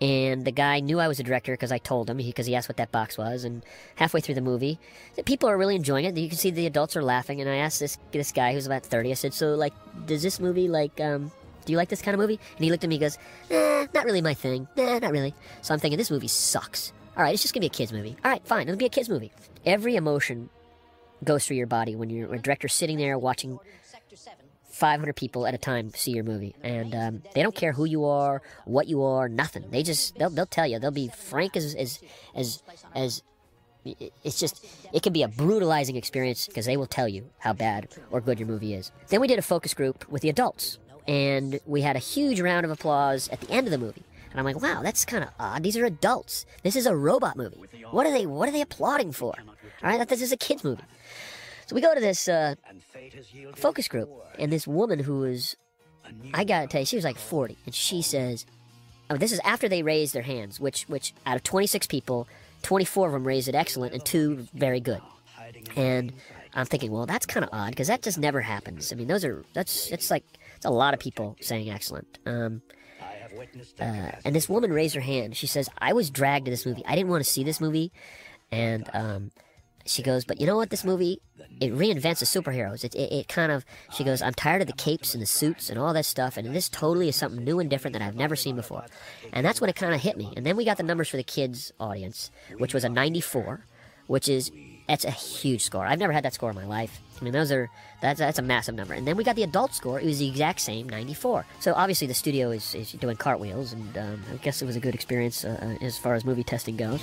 And the guy knew I was a director because I told him, because he, he asked what that box was. And halfway through the movie, people are really enjoying it. You can see the adults are laughing. And I asked this this guy who's about 30, I said, so, like, does this movie, like, um, do you like this kind of movie? And he looked at me and goes, eh, not really my thing. Nah, not really. So I'm thinking, this movie sucks. All right, it's just going to be a kid's movie. All right, fine, it'll be a kid's movie. Every emotion goes through your body when you're a director sitting there watching 500 people at a time see your movie, and um, they don't care who you are, what you are, nothing. They just they'll they'll tell you. They'll be frank as as as as. It's just it can be a brutalizing experience because they will tell you how bad or good your movie is. Then we did a focus group with the adults, and we had a huge round of applause at the end of the movie. And I'm like, wow, that's kind of odd. These are adults. This is a robot movie. What are they? What are they applauding for? All right, this is a kids movie. So we go to this uh, focus group, and this woman who was, I gotta tell you, she was like 40, and she says, "Oh, this is after they raised their hands, which which out of 26 people, 24 of them raised it excellent, and two very good." And I'm thinking, well, that's kind of odd because that just never happens. I mean, those are that's it's like it's a lot of people saying excellent. Um, uh, and this woman raised her hand. She says, "I was dragged to this movie. I didn't want to see this movie," and um, she goes, "But you know what? This movie it reinvents the superheroes. It, it, it kind of." She goes, "I'm tired of the capes and the suits and all that stuff, and this totally is something new and different that I've never seen before." And that's when it kind of hit me. And then we got the numbers for the kids' audience, which was a 94, which is that's a huge score. I've never had that score in my life. I mean, those are that's that's a massive number. And then we got the adult score. It was the exact same, 94. So obviously the studio is, is doing cartwheels, and um, I guess it was a good experience uh, uh as far as movie testing goes.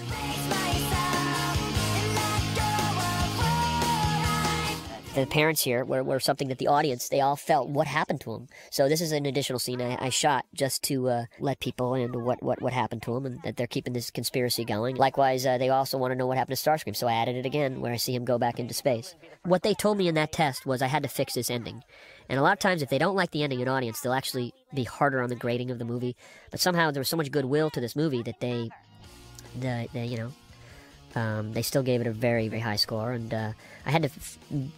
The parents here were, were something that the audience they all felt what happened to him. So this is an additional scene I, I shot just to uh, let people into what, what what happened to him and that they're keeping this conspiracy going. Likewise, uh, they also want to know what happened to Starscream, so I added it again where I see him go back into space. What they told me in that test was I had to fix this ending. And a lot of times, if they don't like the ending in audience, they'll actually be harder on the grading of the movie. But somehow there was so much goodwill to this movie that they, the, they you know, um, they still gave it a very, very high score, and uh, I had to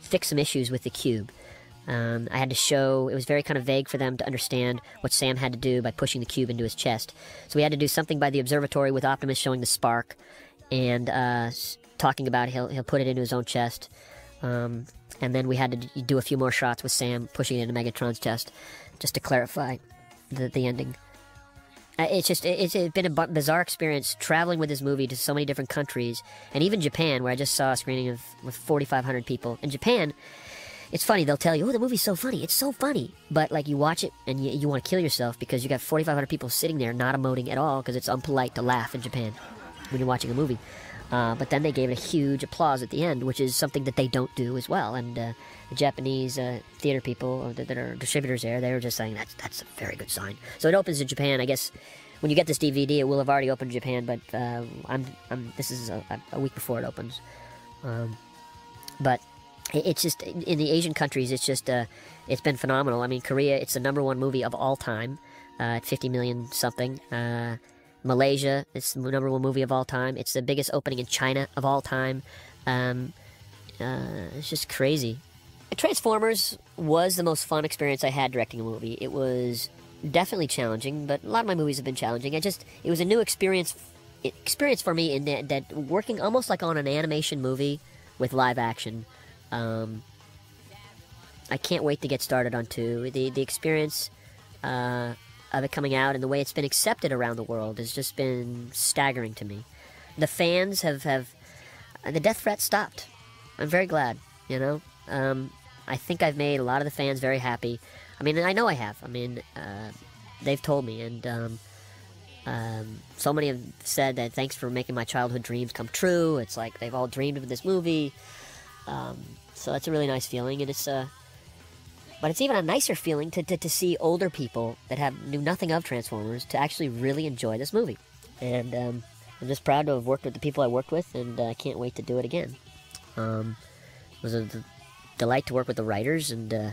fix some issues with the cube. Um, I had to show, it was very kind of vague for them to understand what Sam had to do by pushing the cube into his chest. So we had to do something by the observatory with Optimus showing the spark and uh, talking about he'll, he'll put it into his own chest. Um, and then we had to do a few more shots with Sam pushing it into Megatron's chest just to clarify the, the ending. Uh, it's just it's, it's been a bizarre experience traveling with this movie to so many different countries and even Japan where I just saw a screening of with 4500 people. In Japan it's funny they'll tell you oh the movie's so funny. It's so funny. But like you watch it and you, you want to kill yourself because you got 4500 people sitting there not emoting at all because it's unpolite to laugh in Japan when you're watching a movie. Uh, but then they gave it a huge applause at the end which is something that they don't do as well. And uh, the Japanese uh, theater people that, are distributors there, they were just saying that's that's a very good sign. So it opens in Japan. I guess when you get this DVD, it will have already opened in Japan, but uh, I'm, I'm this is a, a, week before it opens. Um, but it's just in the Asian countries, it's just uh, it's been phenomenal. I mean, Korea, it's the number one movie of all time uh, at 50 million something. Uh, Malaysia, it's the number one movie of all time. It's the biggest opening in China of all time. Um, uh, it's just crazy. Transformers was the most fun experience I had directing a movie. It was definitely challenging, but a lot of my movies have been challenging. I just it was a new experience experience for me in that, that working almost like on an animation movie with live action. Um, I can't wait to get started on two. The the experience uh, of it coming out and the way it's been accepted around the world has just been staggering to me. The fans have have the death threat stopped. I'm very glad. You know, um, I think I've made a lot of the fans very happy. I mean, I know I have. I mean, uh, they've told me, and um, um, so many have said that thanks for making my childhood dreams come true. It's like they've all dreamed of this movie. Um, so that's a really nice feeling, and it's uh, but it's even a nicer feeling to, to, to see older people that have knew nothing of Transformers to actually really enjoy this movie. And um, I'm just proud to have worked with the people I worked with, and I uh, can't wait to do it again. Um, it was a, delight to work with the writers and uh,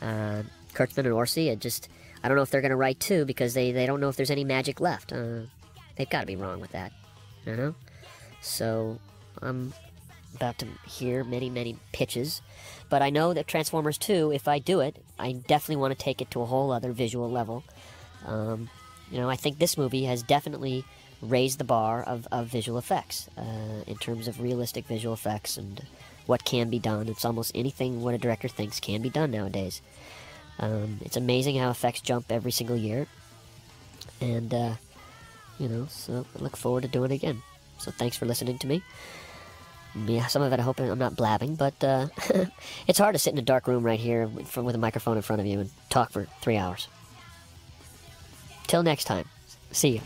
uh, Kurtzman and Orci. I just I don't know if they're going to write two because they, they don't know if there's any magic left. Uh, they've got to be wrong with that, you know. So I'm about to hear many many pitches, but I know that Transformers 2, if I do it, I definitely want to take it to a whole other visual level. Um, you know, I think this movie has definitely raised the bar of, of visual effects uh, in terms of realistic visual effects and what can be done. It's almost anything what a director thinks can be done nowadays. Um, it's amazing how effects jump every single year. And, uh, you know, so I look forward to doing it again. So thanks for listening to me. yeah, some of it I hope I'm not blabbing, but uh, it's hard to sit in a dark room right here with, with a microphone in front of you and talk for three hours. Till next time, see you.